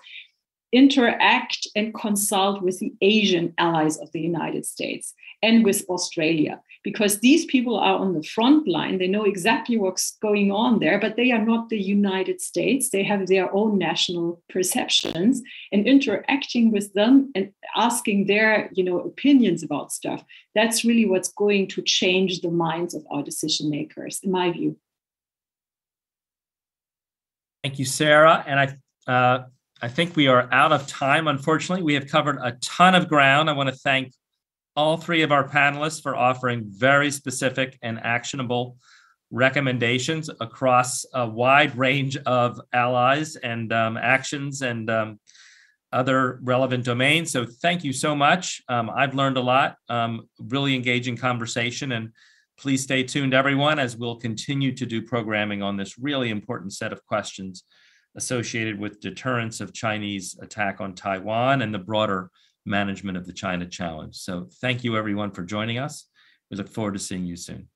interact and consult with the asian allies of the united states and with australia because these people are on the front line. They know exactly what's going on there, but they are not the United States. They have their own national perceptions and interacting with them and asking their, you know, opinions about stuff. That's really what's going to change the minds of our decision makers, in my view. Thank you, Sarah. And I, uh, I think we are out of time. Unfortunately, we have covered a ton of ground. I want to thank all three of our panelists for offering very specific and actionable recommendations across a wide range of allies and um, actions and um, other relevant domains. So thank you so much. Um, I've learned a lot, um, really engaging conversation, and please stay tuned, everyone, as we'll continue to do programming on this really important set of questions associated with deterrence of Chinese attack on Taiwan and the broader management of the China challenge. So thank you everyone for joining us. We look forward to seeing you soon.